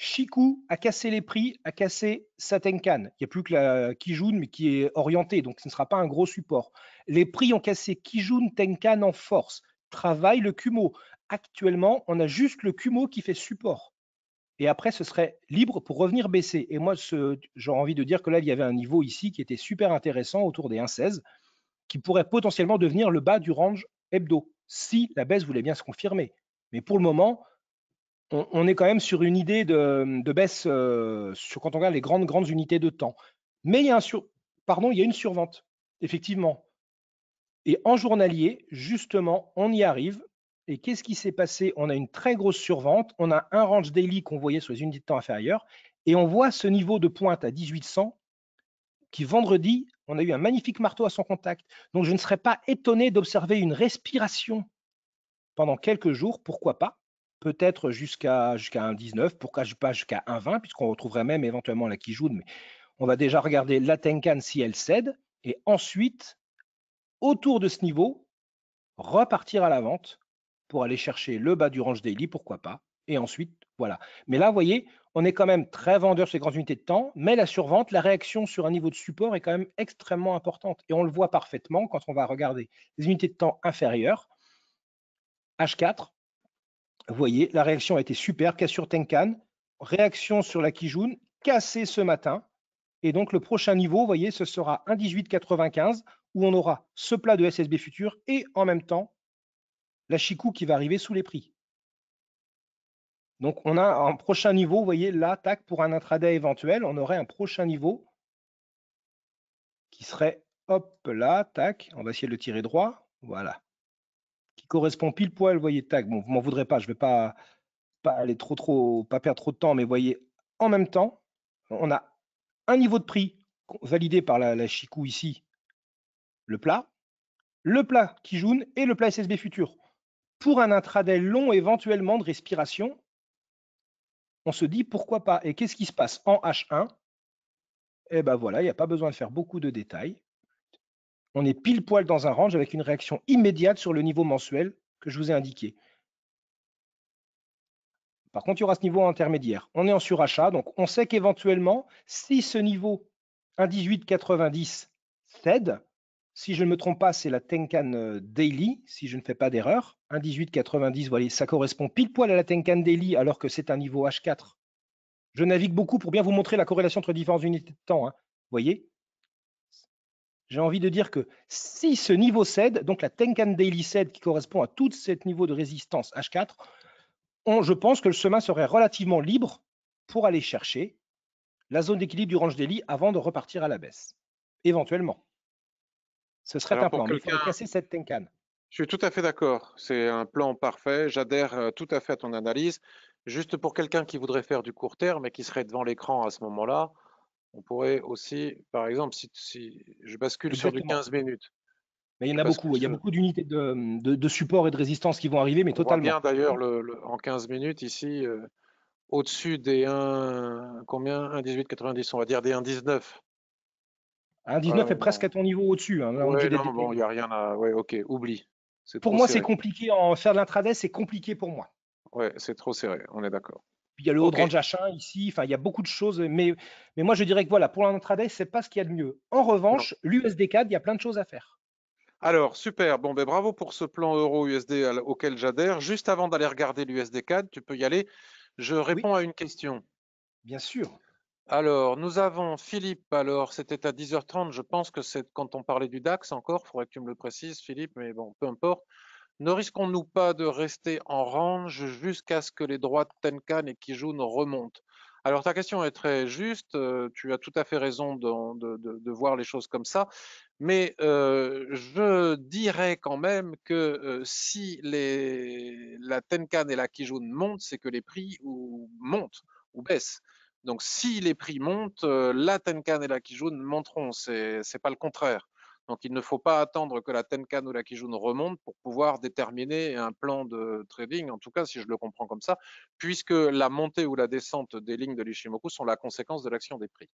Chikou a cassé les prix, a cassé sa Tenkan. Il n'y a plus que la Kijun, mais qui est orientée, donc ce ne sera pas un gros support. Les prix ont cassé Kijun, Tenkan en force. Travaille le Kumo. Actuellement, on a juste le Kumo qui fait support. Et après, ce serait libre pour revenir baisser. Et moi, j'aurais envie de dire que là, il y avait un niveau ici qui était super intéressant autour des 1,16, qui pourrait potentiellement devenir le bas du range hebdo, si la baisse voulait bien se confirmer. Mais pour le moment, on, est quand même sur une idée de, baisse euh, sur, quand on regarde les grandes, grandes unités de temps. Mais il y a, une survente, effectivement. Et en journalier, justement, on y arrive. Et qu'est-ce qui s'est passé? On a une très grosse survente. On a un range daily qu'on voyait sur les unités de temps inférieures. Et on voit ce niveau de pointe à 1800 qui, vendredi, on a eu un magnifique marteau à son contact. Donc, je ne serais pas étonné d'observer une respiration pendant quelques jours. Pourquoi pas? Peut-être jusqu'à jusqu'à un 19, pourquoi pas jusqu'à un 20, puisqu'on retrouverait même éventuellement la Kijun. Mais on va déjà regarder la Tenkan si elle cède. Et ensuite, autour de ce niveau, repartir à la vente pour aller chercher le bas du range daily, pourquoi pas. Et ensuite, voilà. Mais là, vous voyez, on est quand même très vendeur sur les grandes unités de temps, mais la survente, la réaction sur un niveau de support est quand même extrêmement importante. Et on le voit parfaitement quand on va regarder les unités de temps inférieures. H4, vous voyez, la réaction a été super, cassure Tenkan, réaction sur la Kijun, cassée ce matin. Et donc le prochain niveau, vous voyez, ce sera 1,1895 où on aura ce plat de SSB futur et en même temps la Chikou qui va arriver sous les prix. Donc, on a un prochain niveau, vous voyez, l'attaque pour un intraday éventuel, on aurait un prochain niveau qui serait, hop là, tac, on va essayer de le tirer droit, voilà, correspond pile poil, vous voyez, tac, bon, vous m'en voudrez pas, je ne vais pas, aller trop, trop, pas perdre trop de temps, mais vous voyez, en même temps, on a un niveau de prix validé par la, la ici, le plat, le plat qui jaune et le plat SSB futur pour un intraday long éventuellement de respiration, on se dit pourquoi pas. Et qu'est-ce qui se passe en H1 Eh bien voilà, il n'y a pas besoin de faire beaucoup de détails. On est pile poil dans un range avec une réaction immédiate sur le niveau mensuel que je vous ai indiqué. Par contre, il y aura ce niveau intermédiaire. On est en surachat, donc on sait qu'éventuellement, si ce niveau 1,1890 cède, si je ne me trompe pas, c'est la Tenkan Daily, si je ne fais pas d'erreur. 1,1890, voilà, ça correspond pile poil à la Tenkan Daily, alors que c'est un niveau H4. Je navigue beaucoup pour bien vous montrer la corrélation entre différentes unités de temps. Hein. Vous voyez J'ai envie de dire que si ce niveau cède, donc la Tenkan Daily cède, qui correspond à tout ce niveau de résistance H4, je pense que le chemin serait relativement libre pour aller chercher la zone d'équilibre du range daily avant de repartir à la baisse, éventuellement. Ce serait un plan, mais il faudrait casser cette Tenkan. Je suis tout à fait d'accord. C'est un plan parfait. J'adhère euh, tout à fait à ton analyse. Juste pour quelqu'un qui voudrait faire du court terme et qui serait devant l'écran à ce moment-là, on pourrait aussi, par exemple, si, je bascule sur du 15 minutes. Mais il y en a beaucoup. Il y a beaucoup d'unités de, support et de résistance qui vont arriver, mais on totalement. bien d'ailleurs en 15 minutes ici, euh, au-dessus des 1, combien? 1,1890, on va dire des 1,19. 19 est presque à ton niveau au-dessus. Hein. non, bon, il n'y a rien à. Ouais, ok, oublie. Pour moi, c'est compliqué. En faire de l'intraday, c'est compliqué pour moi. Ouais, c'est trop serré, on est d'accord. Il y a le haut de range H1 ici, enfin, il y a beaucoup de choses, mais, mais moi je dirais que voilà, pour l'intraday, c'est pas ce qu'il y a de mieux. En revanche, l'USD4, il y a plein de choses à faire. Alors, super. Bon, ben, bravo pour ce plan euro-USD auquel j'adhère. Juste avant d'aller regarder l'USD4, tu peux y aller. Je réponds à une question. Bien sûr. Alors, nous avons Philippe. Alors, c'était à 10h30. Je pense que c'est quand on parlait du DAX encore. Il faudrait que tu me le précises, Philippe, mais bon, peu importe. Ne risquons-nous pas de rester en range jusqu'à ce que les droits de Tenkan et Kijun remontent? Alors, ta question est très juste. Euh, tu as tout à fait raison de, voir les choses comme ça. Mais euh, je dirais quand même que euh, si les, la Tenkan et la Kijun montent, c'est que les prix ou, montent ou baissent. Donc, si les prix montent, la Tenkan et la Kijun monteront. C'est pas le contraire. Donc, il ne faut pas attendre que la Tenkan ou la Kijun remonte pour pouvoir déterminer un plan de trading, en tout cas, si je le comprends comme ça, puisque la montée ou la descente des lignes de l'Ishimoku sont la conséquence de l'action des prix.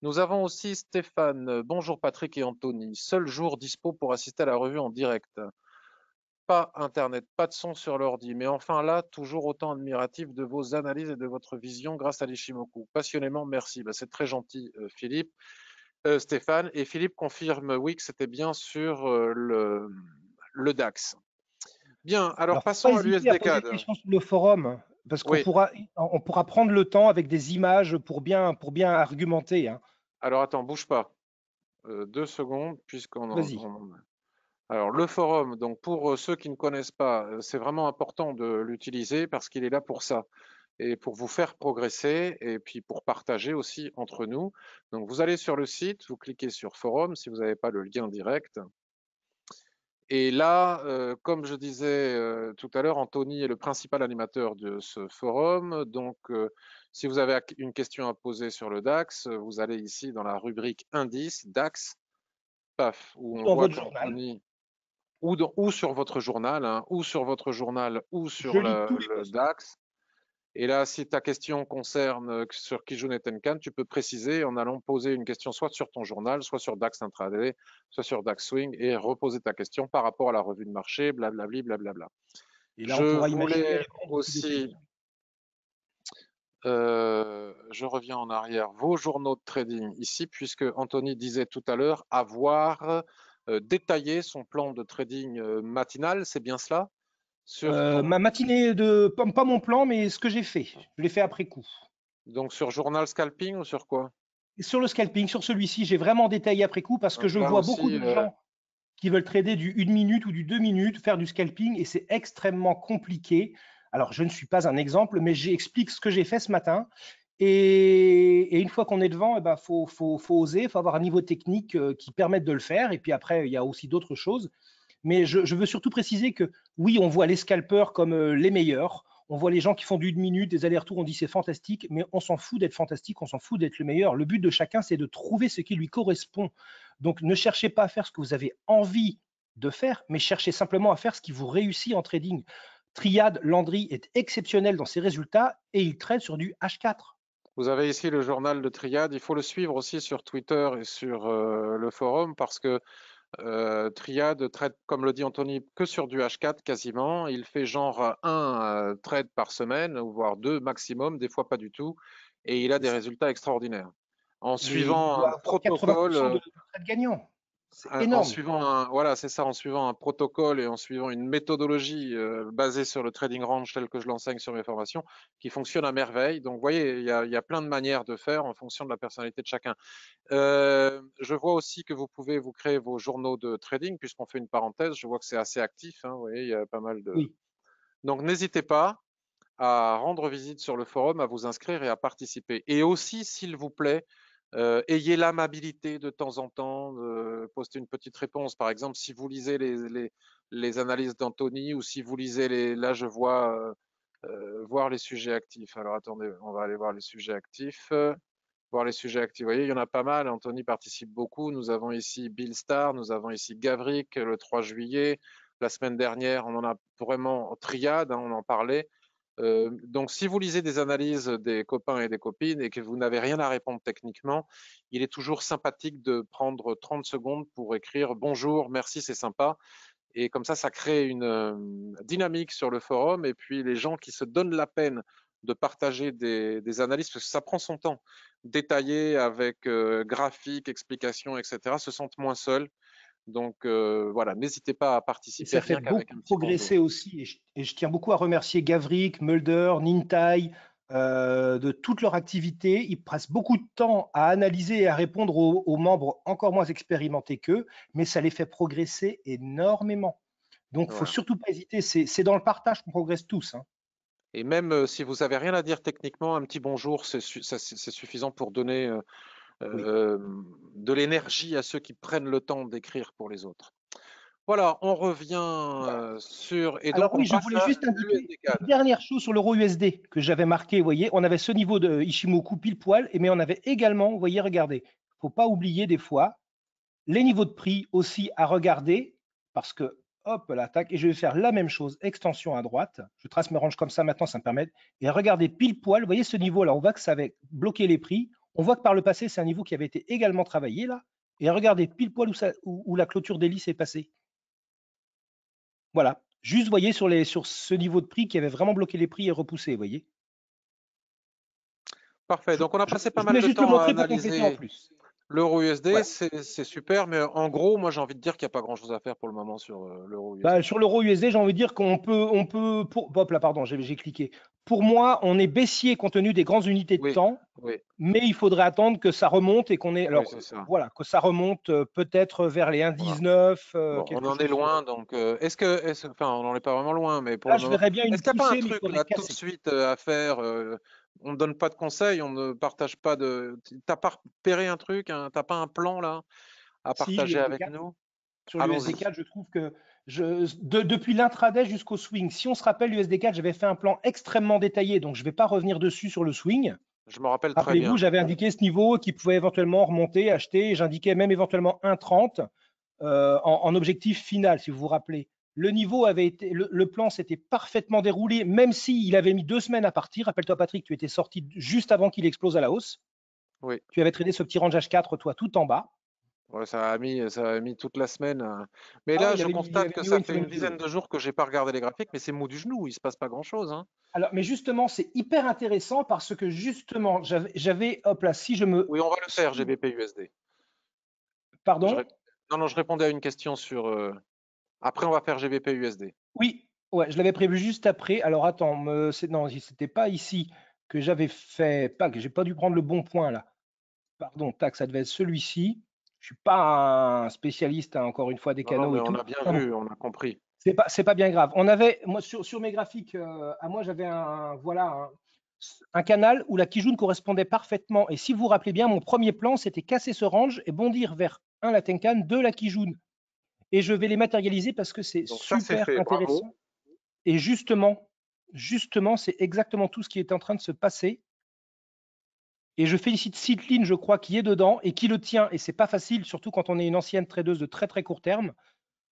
Nous avons aussi Stéphane. Bonjour Patrick et Anthony. Seul jour dispo pour assister à la revue en direct. Pas Internet, pas de son sur l'ordi, mais enfin là, toujours autant admiratif de vos analyses et de votre vision grâce à l'Ishimoku. Passionnément, merci. Bah, c'est très gentil, euh, Philippe. Euh, Stéphane. Et Philippe confirme, oui, que c'était bien sur euh, le, le, DAX. Bien, alors, passons à l'USDCAD. sur le forum parce qu'on pourra, on pourra prendre le temps avec des images pour bien, pour bien argumenter. Hein. Alors attends, bouge pas. Euh, deux secondes, puisqu'on en, Alors le forum, donc pour ceux qui ne connaissent pas, c'est vraiment important de l'utiliser parce qu'il est là pour ça et pour vous faire progresser et puis pour partager aussi entre nous. Donc vous allez sur le site, vous cliquez sur forum si vous n'avez pas le lien direct. Et là, euh, comme je disais euh, tout à l'heure, Anthony est le principal animateur de ce forum. Donc, euh, si vous avez une question à poser sur le DAX, vous allez ici dans la rubrique indice DAX, paf, où on voit Anthony, ou, ou, sur votre journal, hein, ou sur votre journal, ou sur le DAX. Et là, si ta question concerne euh, sur Kijun et Tenkan, tu peux préciser en allant poser une question soit sur ton journal, soit sur DAX Intraday, soit sur DAX Swing et reposer ta question par rapport à la revue de marché, blablabla, blablabla. Et là, je on pourra voulais aussi, euh, je reviens en arrière, vos journaux de trading ici, puisque Anthony disait tout à l'heure avoir euh, détaillé son plan de trading matinal, c'est bien cela? Euh, ma matinée de pas, mon plan, mais ce que j'ai fait. Je l'ai fait après coup. Donc sur journal scalping ou sur quoi? Sur le scalping, sur celui-ci, j'ai vraiment détaillé après coup parce que je vois beaucoup de euh, gens qui veulent trader du 1 minute ou du 2 minutes, faire du scalping et c'est extrêmement compliqué. Alors je ne suis pas un exemple, mais j'explique ce que j'ai fait ce matin. Et, une fois qu'on est devant, il eh ben, faut, faut, oser, il faut avoir un niveau technique euh, qui permette de le faire. Et puis après, il y a aussi d'autres choses. Mais je, veux surtout préciser que oui, on voit les scalpers comme euh, les meilleurs. On voit les gens qui font du minute, des allers-retours, on dit c'est fantastique, mais on s'en fout d'être fantastique, on s'en fout d'être le meilleur. Le but de chacun, c'est de trouver ce qui lui correspond. Donc ne cherchez pas à faire ce que vous avez envie de faire, mais cherchez simplement à faire ce qui vous réussit en trading. Triad Landry est exceptionnel dans ses résultats et il trade sur du H4. Vous avez ici le journal de Triad. Il faut le suivre aussi sur Twitter et sur euh, le forum parce que euh, Triad traite, comme le dit Anthony, que sur du H4 quasiment. Il fait genre un euh, trade par semaine, voire deux maximum, des fois pas du tout, et il a des résultats extraordinaires. En suivant un protocole. De, de gagnant. En suivant un, voilà, c'est ça, en suivant un protocole et en suivant une méthodologie euh, basée sur le trading range tel que je l'enseigne sur mes formations, qui fonctionne à merveille. Donc, vous voyez, il y, a, plein de manières de faire en fonction de la personnalité de chacun. Euh, je vois aussi que vous pouvez vous créer vos journaux de trading, puisqu'on fait une parenthèse. Je vois que c'est assez actif. Hein, vous voyez, il y a pas mal de. Donc, n'hésitez pas à rendre visite sur le forum, à vous inscrire et à participer. Et aussi, s'il vous plaît, ayez l'amabilité de temps en temps de poster une petite réponse. Par exemple, si vous lisez les, les, analyses d'Anthony ou si vous lisez les, là je vois voir les sujets actifs. Alors attendez, on va aller voir les sujets actifs. voir les sujets actifs. Vous voyez, il y en a pas mal. Anthony participe beaucoup. Nous avons ici Bill Starr, nous avons ici Gavrik le 3 juillet. La semaine dernière, on en a vraiment triade, hein, on en parlait. Euh, donc, si vous lisez des analyses des copains et des copines et que vous n'avez rien à répondre techniquement, il est toujours sympathique de prendre 30 secondes pour écrire bonjour, merci, c'est sympa. Et comme ça, ça crée une euh, dynamique sur le forum. Et puis, les gens qui se donnent la peine de partager des, analyses, parce que ça prend son temps, détaillé avec euh, graphiques, explications, etc., se sentent moins seuls. Donc euh, voilà, n'hésitez pas à participer. ça fait beaucoup progresser aussi. Et je, tiens beaucoup à remercier Gavrik, Mulder, Nintai euh, de toute leur activité. Ils passent beaucoup de temps à analyser et à répondre aux, membres encore moins expérimentés qu'eux, mais ça les fait progresser énormément. Donc, il ne faut surtout pas hésiter. C'est dans le partage qu'on progresse tous. Hein. Et même euh, si vous n'avez rien à dire techniquement, un petit bonjour, c'est suffisant pour donner euh, de l'énergie à ceux qui prennent le temps d'écrire pour les autres. Voilà, on revient euh, sur. Et Alors oui, je voulais juste indiquer une dernière chose sur l'euro USD que j'avais marqué. Vous voyez, on avait ce niveau de Ishimoku pile poil, mais on avait également, vous voyez, regardez, faut pas oublier des fois les niveaux de prix aussi à regarder parce que hop, l'attaque, et je vais faire la même chose, extension à droite. Je trace mes ranges comme ça maintenant, ça me permet. Et regardez pile poil, vous voyez ce niveau-là, on voit que ça avait bloqué les prix. On voit que par le passé, c'est un niveau qui avait été également travaillé là. Et regardez pile poil où, la clôture d'hélice est passée. Voilà. Juste, voyez, sur, les, sur ce niveau de prix qui avait vraiment bloqué les prix et repoussé, vous voyez. Parfait. Donc, on a passé pas mal de temps à analyser. En plus. L'euro USD, c'est super, mais en gros, moi j'ai envie de dire qu'il n'y a pas grand chose à faire pour le moment sur euh, l'euro USD. Bah, sur l'euro USD, j'ai envie de dire qu'on peut, on peut, pour, hop là, pardon, j'ai cliqué. Pour moi, on est baissier compte tenu des grandes unités de temps, mais il faudrait attendre que ça remonte et qu'on est, alors voilà, que ça remonte euh, peut-être vers les 1,19. Euh, on en est loin, donc est-ce que, enfin, on n'en est pas vraiment loin, mais pour là, le moment, je verrais bien une est-ce qu'il n'y a pas un truc là, tout de suite à faire on ne donne pas de conseils, on ne partage pas de. T'as pas repéré un truc, tu n'as pas un plan là à partager avec nous? Sur l'USD4, je trouve que je, depuis l'intraday jusqu'au swing, si on se rappelle l'USD4, j'avais fait un plan extrêmement détaillé, donc je ne vais pas revenir dessus sur le swing. Je me rappelle très bien. Rappelez-vous, j'avais indiqué ce niveau qui pouvait éventuellement remonter, acheter, j'indiquais même éventuellement 1,30 euh, en, objectif final, si vous vous rappelez le niveau avait été, le, plan s'était parfaitement déroulé, même s'il avait mis deux semaines à partir. Rappelle-toi, Patrick, tu étais sorti juste avant qu'il explose à la hausse. Oui. Tu avais tradé ce petit range H4, toi, tout en bas. Ouais, ça a mis, ça a mis toute la semaine. Hein. Mais ah là, je constate que ça fait une dizaine de jours que j'ai pas regardé les graphiques, mais c'est mou du genou, il se passe pas grand chose. Hein. Alors, mais justement, c'est hyper intéressant parce que justement, j'avais, hop là, si je me. Oui, on va le faire, GBP USD. Pardon? Non, non, je répondais à une question sur. Euh, après, on va faire GBP USD. Oui, ouais, je l'avais prévu juste après. Alors attends, me... non, c'était pas ici que j'avais fait, pas que j'ai pas dû prendre le bon point là. Pardon, tac, ça devait être celui-ci. Je suis pas un spécialiste, hein, encore une fois, des canaux. on a bien vu, on a compris. C'est pas, c'est pas bien grave. On avait, moi, sur, sur mes graphiques, euh, à moi, j'avais un, voilà, un, canal où la Kijun correspondait parfaitement. Et si vous vous rappelez bien, mon premier plan, c'était casser ce range et bondir vers un la Tenkan, deux la Kijun et je vais les matérialiser parce que c'est super intéressant. Et justement, justement, c'est exactement tout ce qui est en train de se passer. Et je félicite Citline, je crois, qui est dedans et qui le tient. Et c'est pas facile, surtout quand on est une ancienne tradeuse de très très court terme,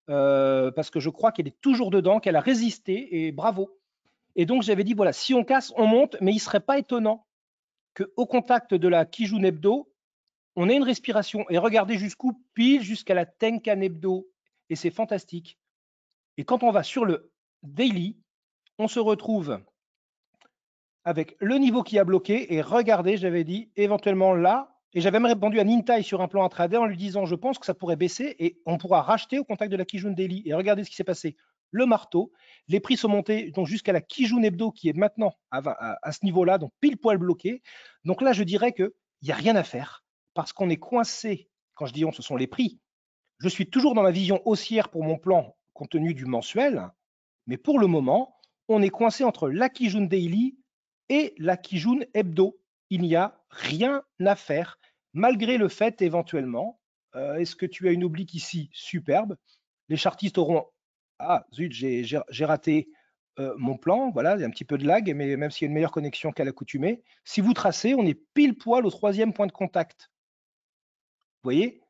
euh, parce que je crois qu'elle est toujours dedans, qu'elle a résisté et bravo. Et donc j'avais dit voilà, si on casse, on monte, mais il serait pas étonnant qu'au contact de la Kijun Hebdo, on ait une respiration. Et regardez jusqu'où, pile jusqu'à la Tenkan Hebdo et c'est fantastique. Et quand on va sur le daily, on se retrouve avec le niveau qui a bloqué et regardez, j'avais dit éventuellement là, et j'avais même répondu à Nintai sur un plan intraday en lui disant je pense que ça pourrait baisser et on pourra racheter au contact de la Kijun Daily. Et regardez ce qui s'est passé. Le marteau, les prix sont montés donc jusqu'à la Kijun Hebdo qui est maintenant à, ce niveau-là, donc pile poil bloqué. Donc là, je dirais qu'il n'y a rien à faire parce qu'on est coincé. Quand je dis on, ce sont les prix je suis toujours dans la vision haussière pour mon plan compte tenu du mensuel, mais pour le moment, on est coincé entre la Kijun Daily et la Kijun Hebdo. Il n'y a rien à faire, malgré le fait éventuellement, euh, est-ce que tu as une oblique ici? Superbe. Les chartistes auront, ah zut, j'ai raté euh, mon plan, voilà, il y a un petit peu de lag, mais même s'il y a une meilleure connexion qu'à l'accoutumée, si vous tracez, on est pile poil au troisième point de contact. Vous voyez?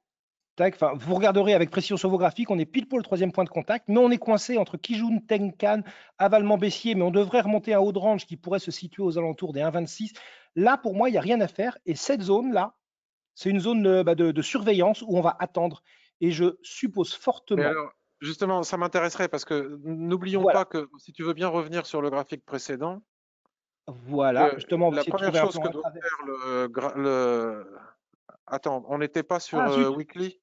Vous regarderez avec précision sur vos graphiques, on est pile pour le troisième point de contact, mais on est coincé entre Kijun, Tenkan, avalement baissier, mais on devrait remonter un haut de range qui pourrait se situer aux alentours des 1,26. Là, pour moi, il n'y a rien à faire. Et cette zone-là, c'est une zone euh, bah, de, surveillance où on va attendre. Et je suppose fortement. justement, ça m'intéresserait parce que n'oublions pas que si tu veux bien revenir sur le graphique précédent. Voilà, justement, la première chose que doit faire le, Attends, on n'était pas sur ah, euh, Weekly?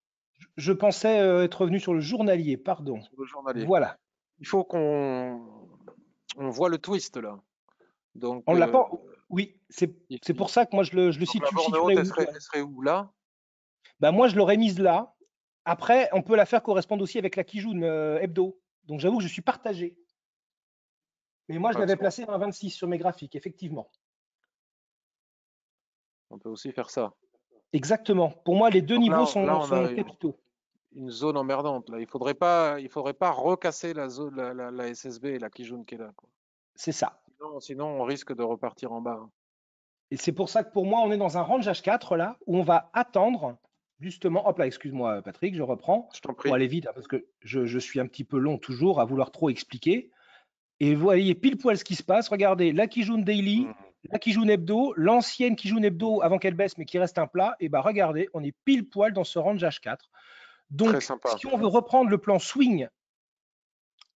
Je pensais euh, être revenu sur le journalier, pardon. Sur le journalier. Voilà. Il faut qu'on on voit le twist là. Donc, on l'a pas. Euh, oui, c'est pour ça que moi je le, je le situe. La serait, où là? Bah, Moi je l'aurais mise là. Après, on peut la faire correspondre aussi avec la Kijun euh, hebdo. Donc j'avoue que je suis partagé. Mais moi je l'avais placé à 26 sur mes graphiques, effectivement. On peut aussi faire ça. Exactement. Pour moi, les deux niveaux sont, capitaux. Une, zone emmerdante. Là. Il ne faudrait, pas, il faudrait pas recasser la, zone, la, SSB et la Kijun qui est là. C'est ça. Sinon, on risque de repartir en bas. Et c'est pour ça que pour moi, on est dans un range H4 là, où on va attendre justement, hop là, excuse-moi Patrick, je reprends Je t'en prie. pour aller vite, hein, parce que je, je suis un petit peu long toujours à vouloir trop expliquer. Et vous voyez pile poil ce qui se passe. Regardez, la Kijun Daily, Mhm. la Kijun Hebdo, l'ancienne Kijun Hebdo avant qu'elle baisse, mais qui reste un plat. Et bah regardez, on est pile poil dans ce range H4. Donc, si on veut reprendre le plan swing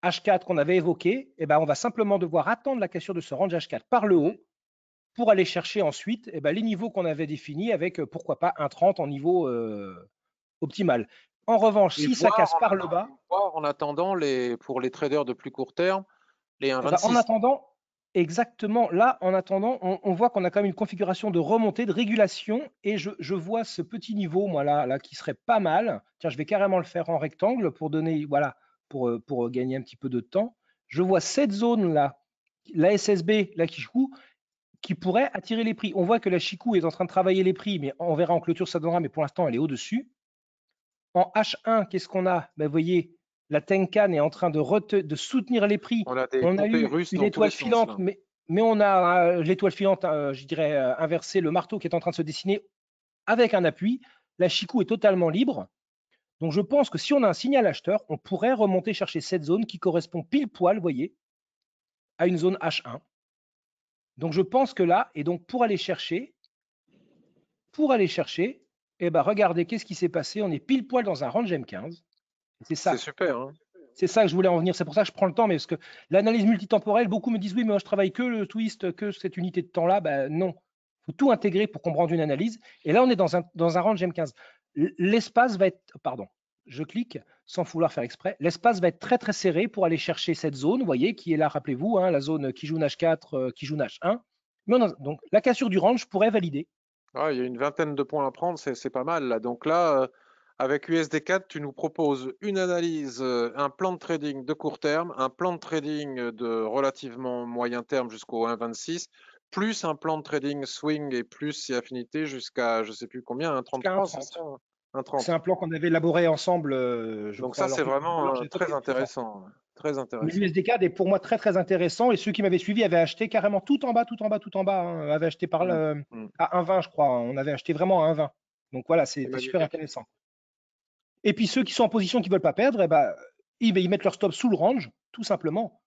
H4 qu'on avait évoqué, eh ben, on va simplement devoir attendre la cassure de ce range H4 par le haut pour aller chercher ensuite eh ben, les niveaux qu'on avait définis avec, euh, pourquoi pas, un 30 en niveau euh, optimal. En revanche, Et si ça casse en par le bas, voir en attendant, les, pour les traders de plus court terme, les eh ben, 1,26. en attendant, exactement, là, en attendant, on, voit qu'on a quand même une configuration de remontée, de régulation, et je, vois ce petit niveau, moi, là, là, qui serait pas mal. Tiens, je vais carrément le faire en rectangle pour donner, voilà, pour, euh, pour gagner un petit peu de temps. Je vois cette zone-là, la SSB, la Kikou, qui pourrait attirer les prix. On voit que la Chikou est en train de travailler les prix, mais on verra en clôture ça donnera, mais pour l'instant, elle est au-dessus. En H1, qu'est-ce qu'on a? Ben, Vous voyez, la Tenkan est en train de, rete- de soutenir les prix. On a des On a poupées eu russes une étoile sens, filante, mais, mais on a euh, l'étoile filante, euh, je dirais, euh, inversée, le marteau qui est en train de se dessiner avec un appui. La Chikou est totalement libre. Donc je pense que si on a un signal acheteur, on pourrait remonter chercher cette zone qui correspond pile poil, vous voyez, à une zone H1. Donc je pense que là, et donc pour aller chercher, pour aller chercher, eh ben regardez qu'est-ce qui s'est passé. On est pile poil dans un range M15. C'est ça. C'est super. Hein C'est ça que je voulais en venir. C'est pour ça que je prends le temps, mais parce que l'analyse multitemporelle, beaucoup me disent oui, mais moi je travaille que le twist, que cette unité de temps-là. Ben non, il faut tout intégrer pour comprendre une analyse. Et là, on est dans un, dans un range M15. L- L'espace va être, pardon, je clique sans vouloir faire exprès. L'espace va être très très serré pour aller chercher cette zone, vous voyez, qui est là, rappelez-vous, hein, la zone qui joue H4, euh, qui joue H1. Mais on a- donc la cassure du range pourrait valider. Ah, il y a une vingtaine de points à prendre, c'est c'est pas mal là. Donc là, euh, avec USD4, tu nous proposes une analyse, euh, un plan de trading de court terme, un plan de trading de relativement moyen terme jusqu'au 1,26, plus un plan de trading swing et plus et affinité jusqu'à je sais plus combien, un 33, c'est 1,30. ça Un 30. C'est un plan qu'on avait élaboré ensemble. euh, je Donc crois, ça, c'est vraiment euh, très intéressant. Très Mais intéressant. l'USD4 est pour moi très très intéressant et ceux qui m'avaient suivi avaient acheté carrément tout en bas, tout en bas, tout en bas, hein, avaient acheté par Mm, le- mm. à 1,20 je crois. hein. On avait acheté vraiment à 1,20. Donc voilà, C'est c'était super magnifique. intéressant. Et puis ceux qui sont en position qui ne veulent pas perdre, eh ben, ils, ils mettent leur stop sous le range, tout simplement.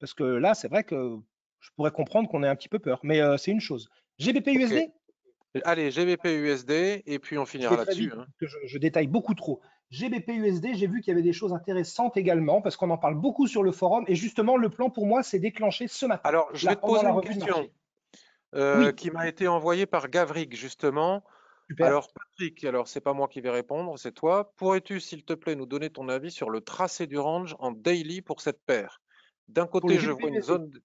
Parce que là, c'est vrai que je pourrais comprendre qu'on ait un petit peu peur. Mais euh, c'est une chose. GBP. USD, Allez, GBP USD et puis on finira là-dessus. hein. je, je détaille beaucoup trop. GBP USD, j'ai vu qu'il y avait des choses intéressantes également parce qu'on en parle beaucoup sur le forum. Et justement, le plan pour moi s'est déclenché ce matin. Alors, je Là, vais te poser la une question euh, Oui. qui m'a été envoyée par Gavrik, justement. Super. Alors, Patrick, alors c'est pas moi qui vais répondre, c'est toi. Pourrais-tu, s'il te plaît, nous donner ton avis sur le tracé du range en daily pour cette paire? D'un côté, je vois une zone, d-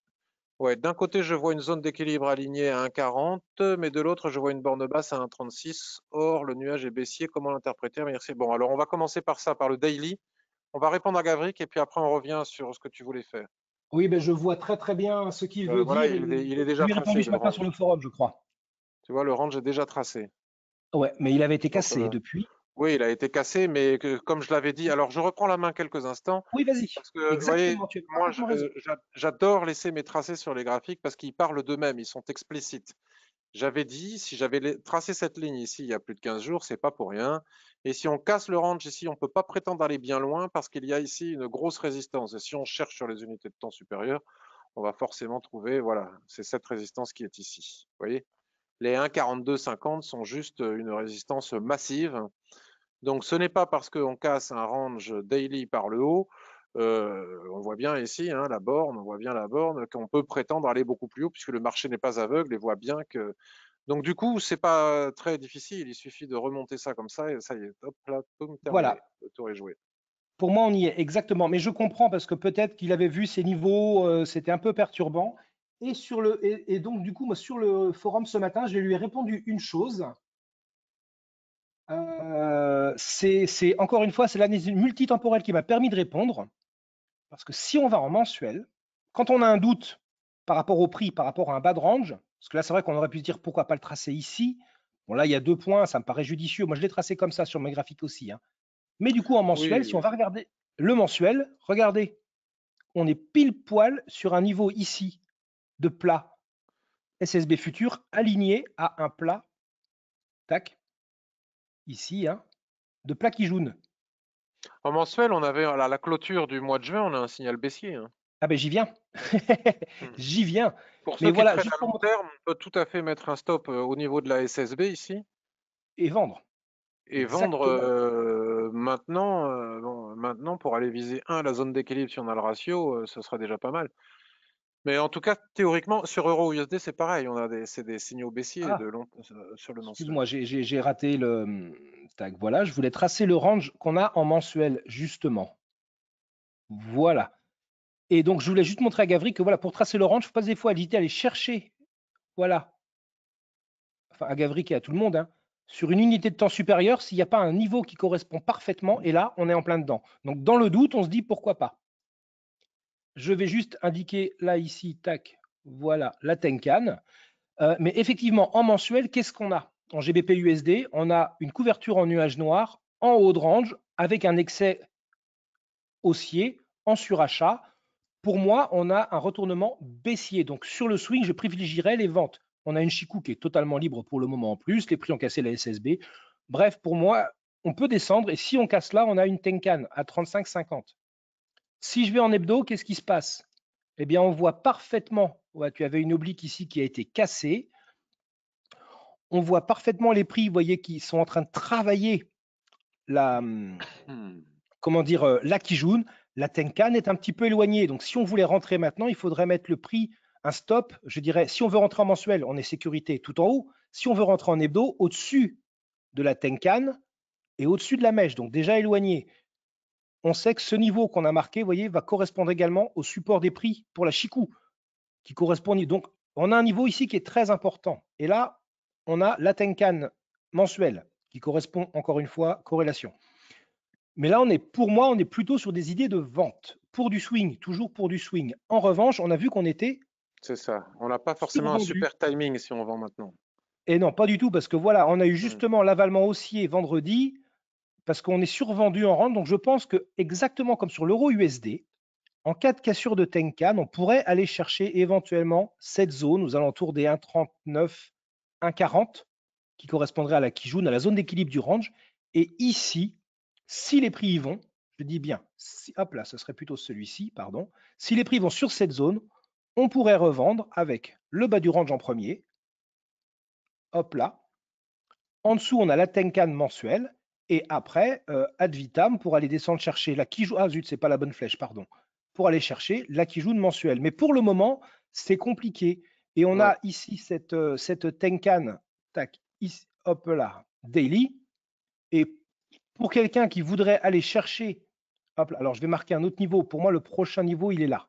ouais, d'un côté, je vois une zone d'équilibre alignée à 1,40, mais de l'autre, je vois une borne basse à 1,36. Or, le nuage est baissier. Comment l'interpréter? Merci. Bon, alors on va commencer par ça, par le daily. On va répondre à Gavrik et puis après, on revient sur ce que tu voulais faire. Oui, ben, je vois très très bien ce qu'il Euh, veut voilà, dire. il est, il déjà tracé, répondu ce matin sur le forum, je crois. Tu vois, le range est déjà tracé. Ouais, mais il avait été Donc, cassé euh, depuis. oui, il a été cassé, mais que, comme je l'avais dit, alors je reprends la main quelques instants. Oui, vas-y. Parce que, vous voyez, Exactement, tu as moi, j'a- j'adore laisser mes tracés sur les graphiques parce qu'ils parlent d'eux-mêmes, ils sont explicites. J'avais dit, si j'avais tracé cette ligne ici il y a plus de 15 jours, c'est pas pour rien. Et si on casse le range ici, on peut pas prétendre aller bien loin parce qu'il y a ici une grosse résistance. Et si on cherche sur les unités de temps supérieures, on va forcément trouver, voilà, c'est cette résistance qui est ici. Vous voyez? Les 1,4250 sont juste une résistance massive. Donc, ce n'est pas parce qu'on casse un range daily par le haut, euh, on voit bien ici hein, la borne, on voit bien la borne, qu'on peut prétendre aller beaucoup plus haut puisque le marché n'est pas aveugle et voit bien que. Donc, du coup, c'est pas très difficile, il suffit de remonter ça comme ça et ça y est, hop là, boum, terminé, Voilà. le tour est joué. Pour moi, on y est exactement. Mais je comprends parce que peut-être qu'il avait vu ces niveaux, euh, c'était un peu perturbant. Et, sur le, et, et donc, du coup, moi, sur le forum ce matin, je lui ai répondu une chose. Euh, c'est encore une fois, c'est l'analyse multitemporelle qui m'a permis de répondre. Parce que si on va en mensuel, quand on a un doute par rapport au prix, par rapport à un bas de range, parce que là, c'est vrai qu'on aurait pu se dire pourquoi pas le tracer ici? Bon, là, il y a deux points, ça me paraît judicieux. Moi, je l'ai tracé comme ça sur mes graphiques aussi. hein. Mais du coup, en mensuel, Oui, si on va regarder le mensuel, regardez, on est pile poil sur un niveau ici de plat SSB futur aligné à un plat, tac, ici, hein, de plat jaune. En mensuel, on avait à la clôture du mois de juin, on a un signal baissier. hein. Ah ben j'y viens. j'y viens. Pour Mais voilà, qui juste à long terme, on peut tout à fait mettre un stop euh, au niveau de la SSB ici Et vendre. et vendre euh, maintenant, euh, bon, maintenant pour aller viser un la zone d'équilibre si on a le ratio, euh, ce sera déjà pas mal. Mais en tout cas, théoriquement, sur Euro USD, c'est pareil, on a des, c'est des signaux baissiers Ah. de long, euh, sur le mensuel. Excuse-moi, j'ai- raté le. hum, Tac, voilà, je voulais tracer le range qu'on a en mensuel, justement. Voilà. Et donc, je voulais juste montrer à Gavri que voilà, pour tracer le range, il ne faut pas des fois hésiter à aller chercher. Voilà. Enfin, à Gavri et à tout le monde, hein, sur une unité de temps supérieure, s'il n'y a pas un niveau qui correspond parfaitement, et là, on est en plein dedans. Donc, dans le doute, on se dit pourquoi pas. Je vais juste indiquer là, ici, tac, voilà, la Tenkan. Euh, mais effectivement, en mensuel, qu'est-ce qu'on a? En GBP USD, on a une couverture en nuage noir, en haut de range, avec un excès haussier, en surachat. Pour moi, on a un retournement baissier. Donc sur le swing, je privilégierais les ventes. On a une Chikou qui est totalement libre pour le moment en plus. Les prix ont cassé la SSB. Bref, pour moi, on peut descendre. Et si on casse là, on a une Tenkan à 35,50. Si je vais en hebdo, qu'est-ce qui se passe? Eh bien, on voit parfaitement. Ouais, tu avais une oblique ici qui a été cassée. On voit parfaitement les prix, vous voyez, qui sont en train de travailler la, Hmm. comment dire, euh, la Kijun. La Tenkan est un petit peu éloignée. Donc, si on voulait rentrer maintenant, il faudrait mettre le prix, un stop. Je dirais, si on veut rentrer en mensuel, on est sécurité tout en haut. Si on veut rentrer en hebdo, au-dessus de la Tenkan et au-dessus de la mèche, donc déjà éloigné. On sait que ce niveau qu'on a marqué, vous voyez, va correspondre également au support des prix pour la Chikou, qui correspond. Donc, on a un niveau ici qui est très important. Et là, on a la Tenkan mensuelle, qui correspond encore une fois corrélation. Mais là, on est, pour moi, on est plutôt sur des idées de vente, pour du swing, toujours pour du swing. En revanche, on a vu qu'on était, C'est ça. On n'a pas forcément un super timing si on vend maintenant. et non, pas du tout, parce que voilà, on a eu justement l'avalement haussier vendredi, parce qu'on est survendu en rente. Donc, je pense que exactement comme sur l'euro USD, en cas de cassure de Tenkan, on pourrait aller chercher éventuellement cette zone aux alentours des 1,39, 1,40, qui correspondrait à la Kijun, à la zone d'équilibre du range. Et ici, si les prix y vont, je dis bien, hop là, ce serait plutôt celui-ci, pardon. Si les prix vont sur cette zone, on pourrait revendre avec le bas du range en premier. Hop là. En dessous, on a la Tenkan mensuelle. Et après, euh, ad vitam pour aller descendre chercher la Kijun. Ah zut, c'est pas la bonne flèche, pardon. Pour aller chercher la Kijun mensuelle. Mais pour le moment, c'est compliqué. Et on a ici cette, euh, cette Tenkan, tac, ici, hop là, daily. Et pour quelqu'un qui voudrait aller chercher, hop là, alors je vais marquer un autre niveau. Pour moi, le prochain niveau, il est là.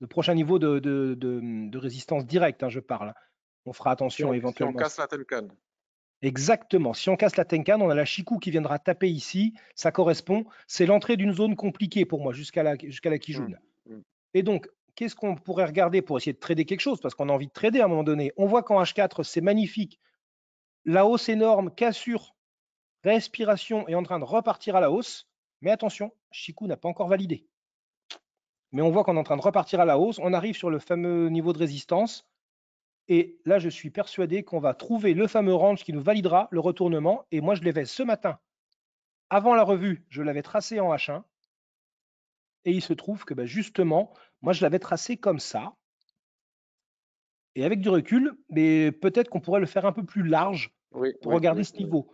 Le prochain niveau de, de- de- de résistance directe, hein, je parle. On fera Si attention on, si on éventuellement. casse la Tenkan. Exactement. Si on casse la Tenkan, on a la Chikou qui viendra taper ici. Ça correspond. C'est l'entrée d'une zone compliquée pour moi jusqu'à la, jusqu'à la Kijun. mm. Et donc, qu'est-ce qu'on pourrait regarder pour essayer de trader quelque chose? Parce qu'on a envie de trader à un moment donné. On voit qu'en H4, c'est magnifique. La hausse énorme, cassure, respiration est en train de repartir à la hausse. Mais attention, Chikou n'a pas encore validé. Mais on voit qu'on est en train de repartir à la hausse. On arrive sur le fameux niveau de résistance. Et là, je suis persuadé qu'on va trouver le fameux range qui nous validera le retournement. Et moi, je l'ai fait ce matin. Avant la revue, je l'avais tracé en H1. Et il se trouve que ben, justement, moi, je l'avais tracé comme ça. Et avec du recul, mais peut-être qu'on pourrait le faire un peu plus large Oui, pour oui, regarder oui, ce niveau.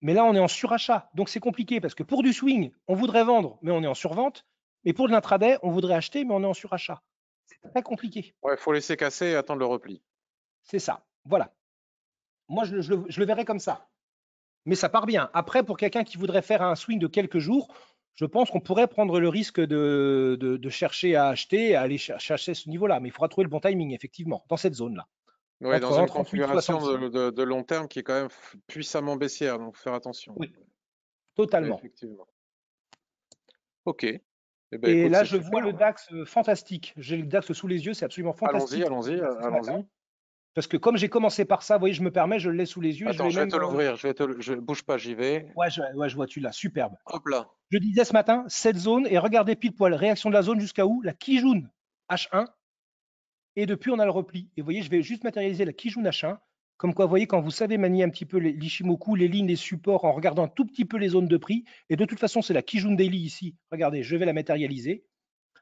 Mais là, on est en surachat. Donc, c'est compliqué parce que pour du swing, on voudrait vendre, mais on est en survente. Mais pour de l'intraday, on voudrait acheter, mais on est en surachat. C'est très compliqué. Ouais, faut laisser casser et attendre le repli. C'est ça. Voilà. Moi, je, le- je le- je le verrais comme ça. Mais ça part bien. Après, pour quelqu'un qui voudrait faire un swing de quelques jours, je pense qu'on pourrait prendre le risque de, de- de chercher à acheter, à aller cher- chercher ce niveau-là. Mais il faudra trouver le bon timing, effectivement, dans cette zone-là. Entre dans une 38, configuration de, 65. de- de long terme qui est quand même puissamment baissière, donc faire attention. Oui, Totalement. Effectivement. Ok. Eh ben, Et écoute, là, je vois le DAX euh, fantastique. J'ai le DAX sous les yeux, c'est absolument fantastique. Allons-y, allons-y, ce matin. allons-y. Parce que comme j'ai commencé par ça, vous voyez, je me permets, je le laisse sous les yeux. Attends, je je vais vais te l'ouvrir. Je vais te, je bouge pas, j'y vais. Ouais, je, ouais, je vois, tu l'as, superbe. Hop là. Je disais ce matin, cette zone, et regardez pile poil, réaction de la zone jusqu'à où? La Kijun H1. Et depuis, on a le repli. Et vous voyez, je vais juste matérialiser la Kijun H1. Comme quoi, vous voyez, quand vous savez manier un petit peu l'Ishimoku, les lignes, les supports, en regardant un tout petit peu les zones de prix, et de toute façon, c'est la Kijun Daily ici. Regardez, je vais la matérialiser.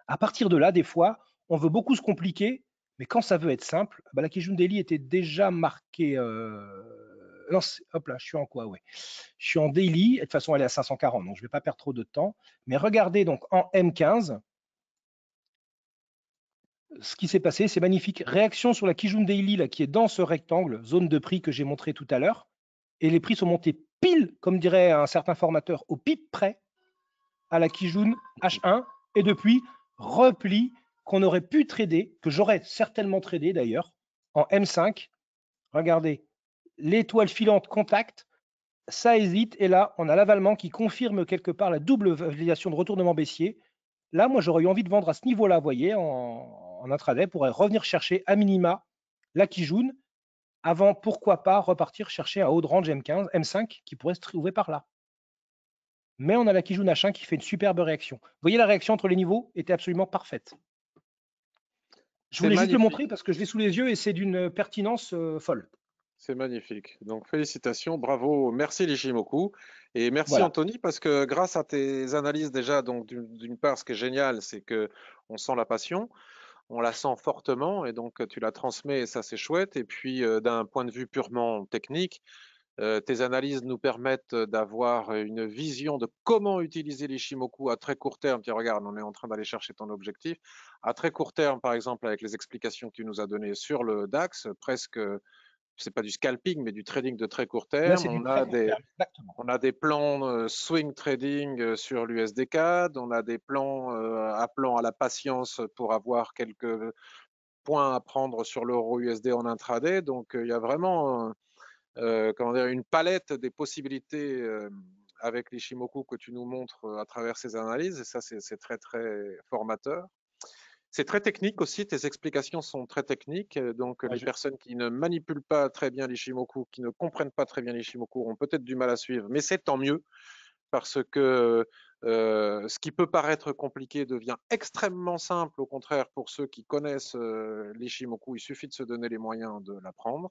À partir de là, des fois, on veut beaucoup se compliquer, mais quand ça veut être simple, bah, la Kijun Daily était déjà marquée. Euh, hop là, je suis en quoi Ouais. Je suis en daily. De toute façon, elle est à 540, donc je ne vais pas perdre trop de temps. Mais regardez donc en M15, ce qui s'est passé, c'est magnifique. Réaction sur la Kijun Daily là, qui est dans ce rectangle, zone de prix que j'ai montré tout à l'heure. Et les prix sont montés pile, comme dirait un certain formateur, au pip près à la Kijun H1. Et depuis, repli qu'on aurait pu trader, que j'aurais certainement tradé d'ailleurs, en M5. Regardez, l'étoile filante contact, ça hésite. Et là, on a l'avalement qui confirme quelque part la double validation de retournement baissier. Là, moi, j'aurais eu envie de vendre à ce niveau-là, vous voyez, en, intraday, pour revenir chercher à minima la Kijun avant, pourquoi pas, repartir chercher un haut de range M15, M5 qui pourrait se trouver par là. Mais on a la Kijun H1 qui fait une superbe réaction. Vous voyez, la réaction entre les niveaux était absolument parfaite. Je voulais juste le montrer parce que je l'ai sous les yeux et c'est d'une pertinence euh, folle. C'est magnifique. Donc félicitations, bravo, merci Lishimoku. Et merci Anthony, parce que grâce à tes analyses déjà, donc d'une part, ce qui est génial, c'est que on sent la passion, on la sent fortement, et donc tu la transmets, et ça c'est chouette. Et puis euh, d'un point de vue purement technique, euh, tes analyses nous permettent d'avoir une vision de comment utiliser l'Ishimoku à très court terme. Tiens, regarde, on est en train d'aller chercher ton objectif. À très court terme, par exemple, avec les explications que tu nous as données sur le DAX, presque c'est pas du scalping, mais du trading de très court terme. on, a des, on a des plans euh, swing trading euh, sur l'USD4, on a des plans appelant à la patience pour avoir quelques points à prendre sur l'euro USD en intraday. Donc il y a vraiment comment dire, une palette des possibilités euh, avec l'Ishimoku que tu nous montres euh, à travers ces analyses, et ça, c'est très, très formateur. C'est très technique aussi, tes explications sont très techniques, donc les personnes qui ne manipulent pas très bien l'Ishimoku, qui ne comprennent pas très bien l'Ishimoku, ont peut-être du mal à suivre, mais c'est tant mieux, parce que ce qui peut paraître compliqué devient extrêmement simple, au contraire, pour ceux qui connaissent l'Ishimoku, il suffit de se donner les moyens de l'apprendre.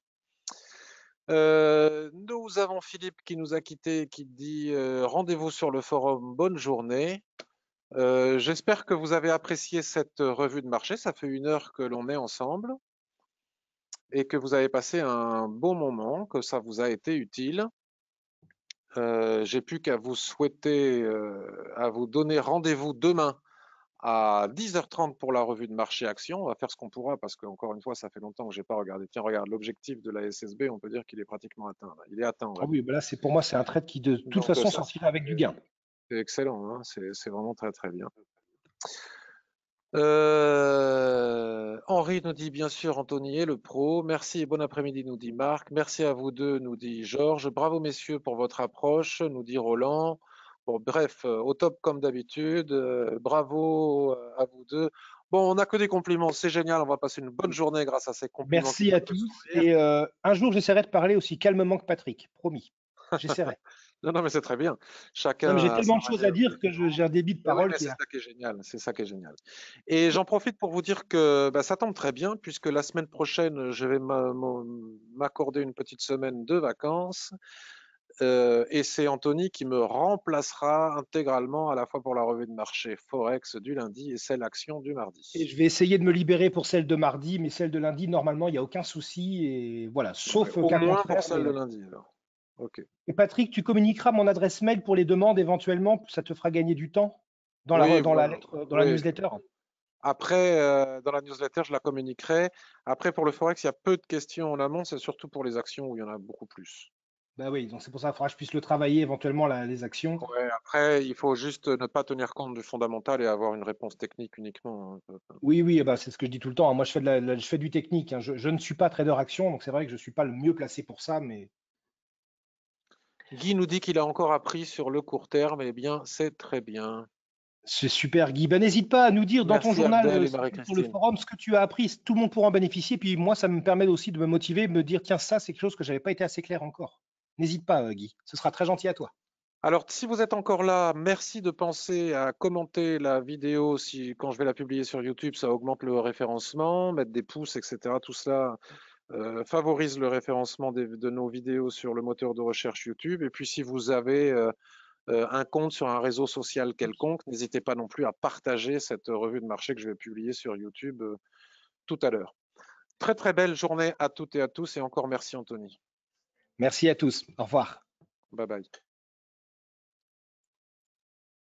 Euh, nous avons Philippe qui nous a quittés, qui dit euh, rendez-vous sur le forum, bonne journée. Euh, j'espère que vous avez apprécié cette revue de marché. Ça fait une heure que l'on est ensemble et que vous avez passé un bon moment, que ça vous a été utile. J'ai plus qu'à vous souhaiter, à vous donner rendez-vous demain à 10h30 pour la revue de marché action. On va faire ce qu'on pourra parce qu'encore une fois, ça fait longtemps que je n'ai pas regardé. Tiens, regarde, l'objectif de la SSB, on peut dire qu'il est pratiquement atteint. Il est atteint. Ah oui, ben là, c'est pour moi, c'est un trade qui de toute façon sortira avec du gain. C'est excellent, hein. c'est vraiment très très bien. Euh, Henri nous dit bien sûr Anthony le pro. Merci et bon après-midi, nous dit Marc. Merci à vous deux, nous dit Georges. Bravo messieurs pour votre approche, nous dit Roland bref, euh, au top comme d'habitude. Euh, bravo euh, à vous deux. Bon, on n'a que des compliments, c'est génial. On va passer une bonne journée grâce à ces compliments. Merci à tous. Et un jour, j'essaierai de parler aussi calmement que Patrick, promis. J'essaierai. non, non, mais c'est très bien. Chacun. J'ai tellement de choses à dire que j'ai un débit de parole. c'est ça qui est génial. C'est ça qui est génial. Et j'en profite pour vous dire que bah, ça tombe très bien puisque la semaine prochaine, je vais m'accorder une petite semaine de vacances. Euh, et c'est Anthony qui me remplacera intégralement à la fois pour la revue de marché Forex du lundi et celle action du mardi. Et je vais essayer de me libérer pour celle de mardi, mais celle de lundi, normalement, il n'y a aucun souci. Et voilà, sauf au moins pour celle de lundi. Alors. Et Patrick, tu communiqueras mon adresse mail pour les demandes éventuellement, ça te fera gagner du temps dans la, dans la, lettre, dans la newsletter? Après, euh, dans la newsletter, je la communiquerai. Après, pour le Forex, il y a peu de questions en amont, c'est surtout pour les actions où il y en a beaucoup plus. Bah oui, donc c'est pour ça qu'il faudra que je puisse le travailler éventuellement les actions. après, il faut juste ne pas tenir compte du fondamental et avoir une réponse technique uniquement. Hein, oui, oui, bah c'est ce que je dis tout le temps. Hein. Moi, je fais, de je fais du technique. Hein. Je, ne suis pas trader action, donc c'est vrai que je ne suis pas le mieux placé pour ça, mais. Guy nous dit qu'il a encore appris sur le court terme. Eh bien, c'est très bien. C'est super, Guy. Ben, N'hésite pas à nous dire dans ton journal, euh, sur le forum, ce que tu as appris. Tout le monde pourra en bénéficier. Puis moi, ça me permet aussi de me motiver, de me dire, tiens, ça, c'est quelque chose que je n'avais pas été assez clair encore. N'hésite pas, euh, Guy. Ce sera très gentil à toi. Alors, si vous êtes encore là, merci de penser à commenter la vidéo. Si, quand je vais la publier sur YouTube, ça augmente le référencement, mettre des pouces, etc. Tout cela euh, favorise le référencement de nos vidéos sur le moteur de recherche YouTube. Et puis, si vous avez euh, un compte sur un réseau social quelconque, n'hésitez pas non plus à partager cette revue de marché que je vais publier sur YouTube tout à l'heure. Très, très belle journée à toutes et à tous. Et encore merci, Anthony. Merci à tous. Au revoir. Bye bye.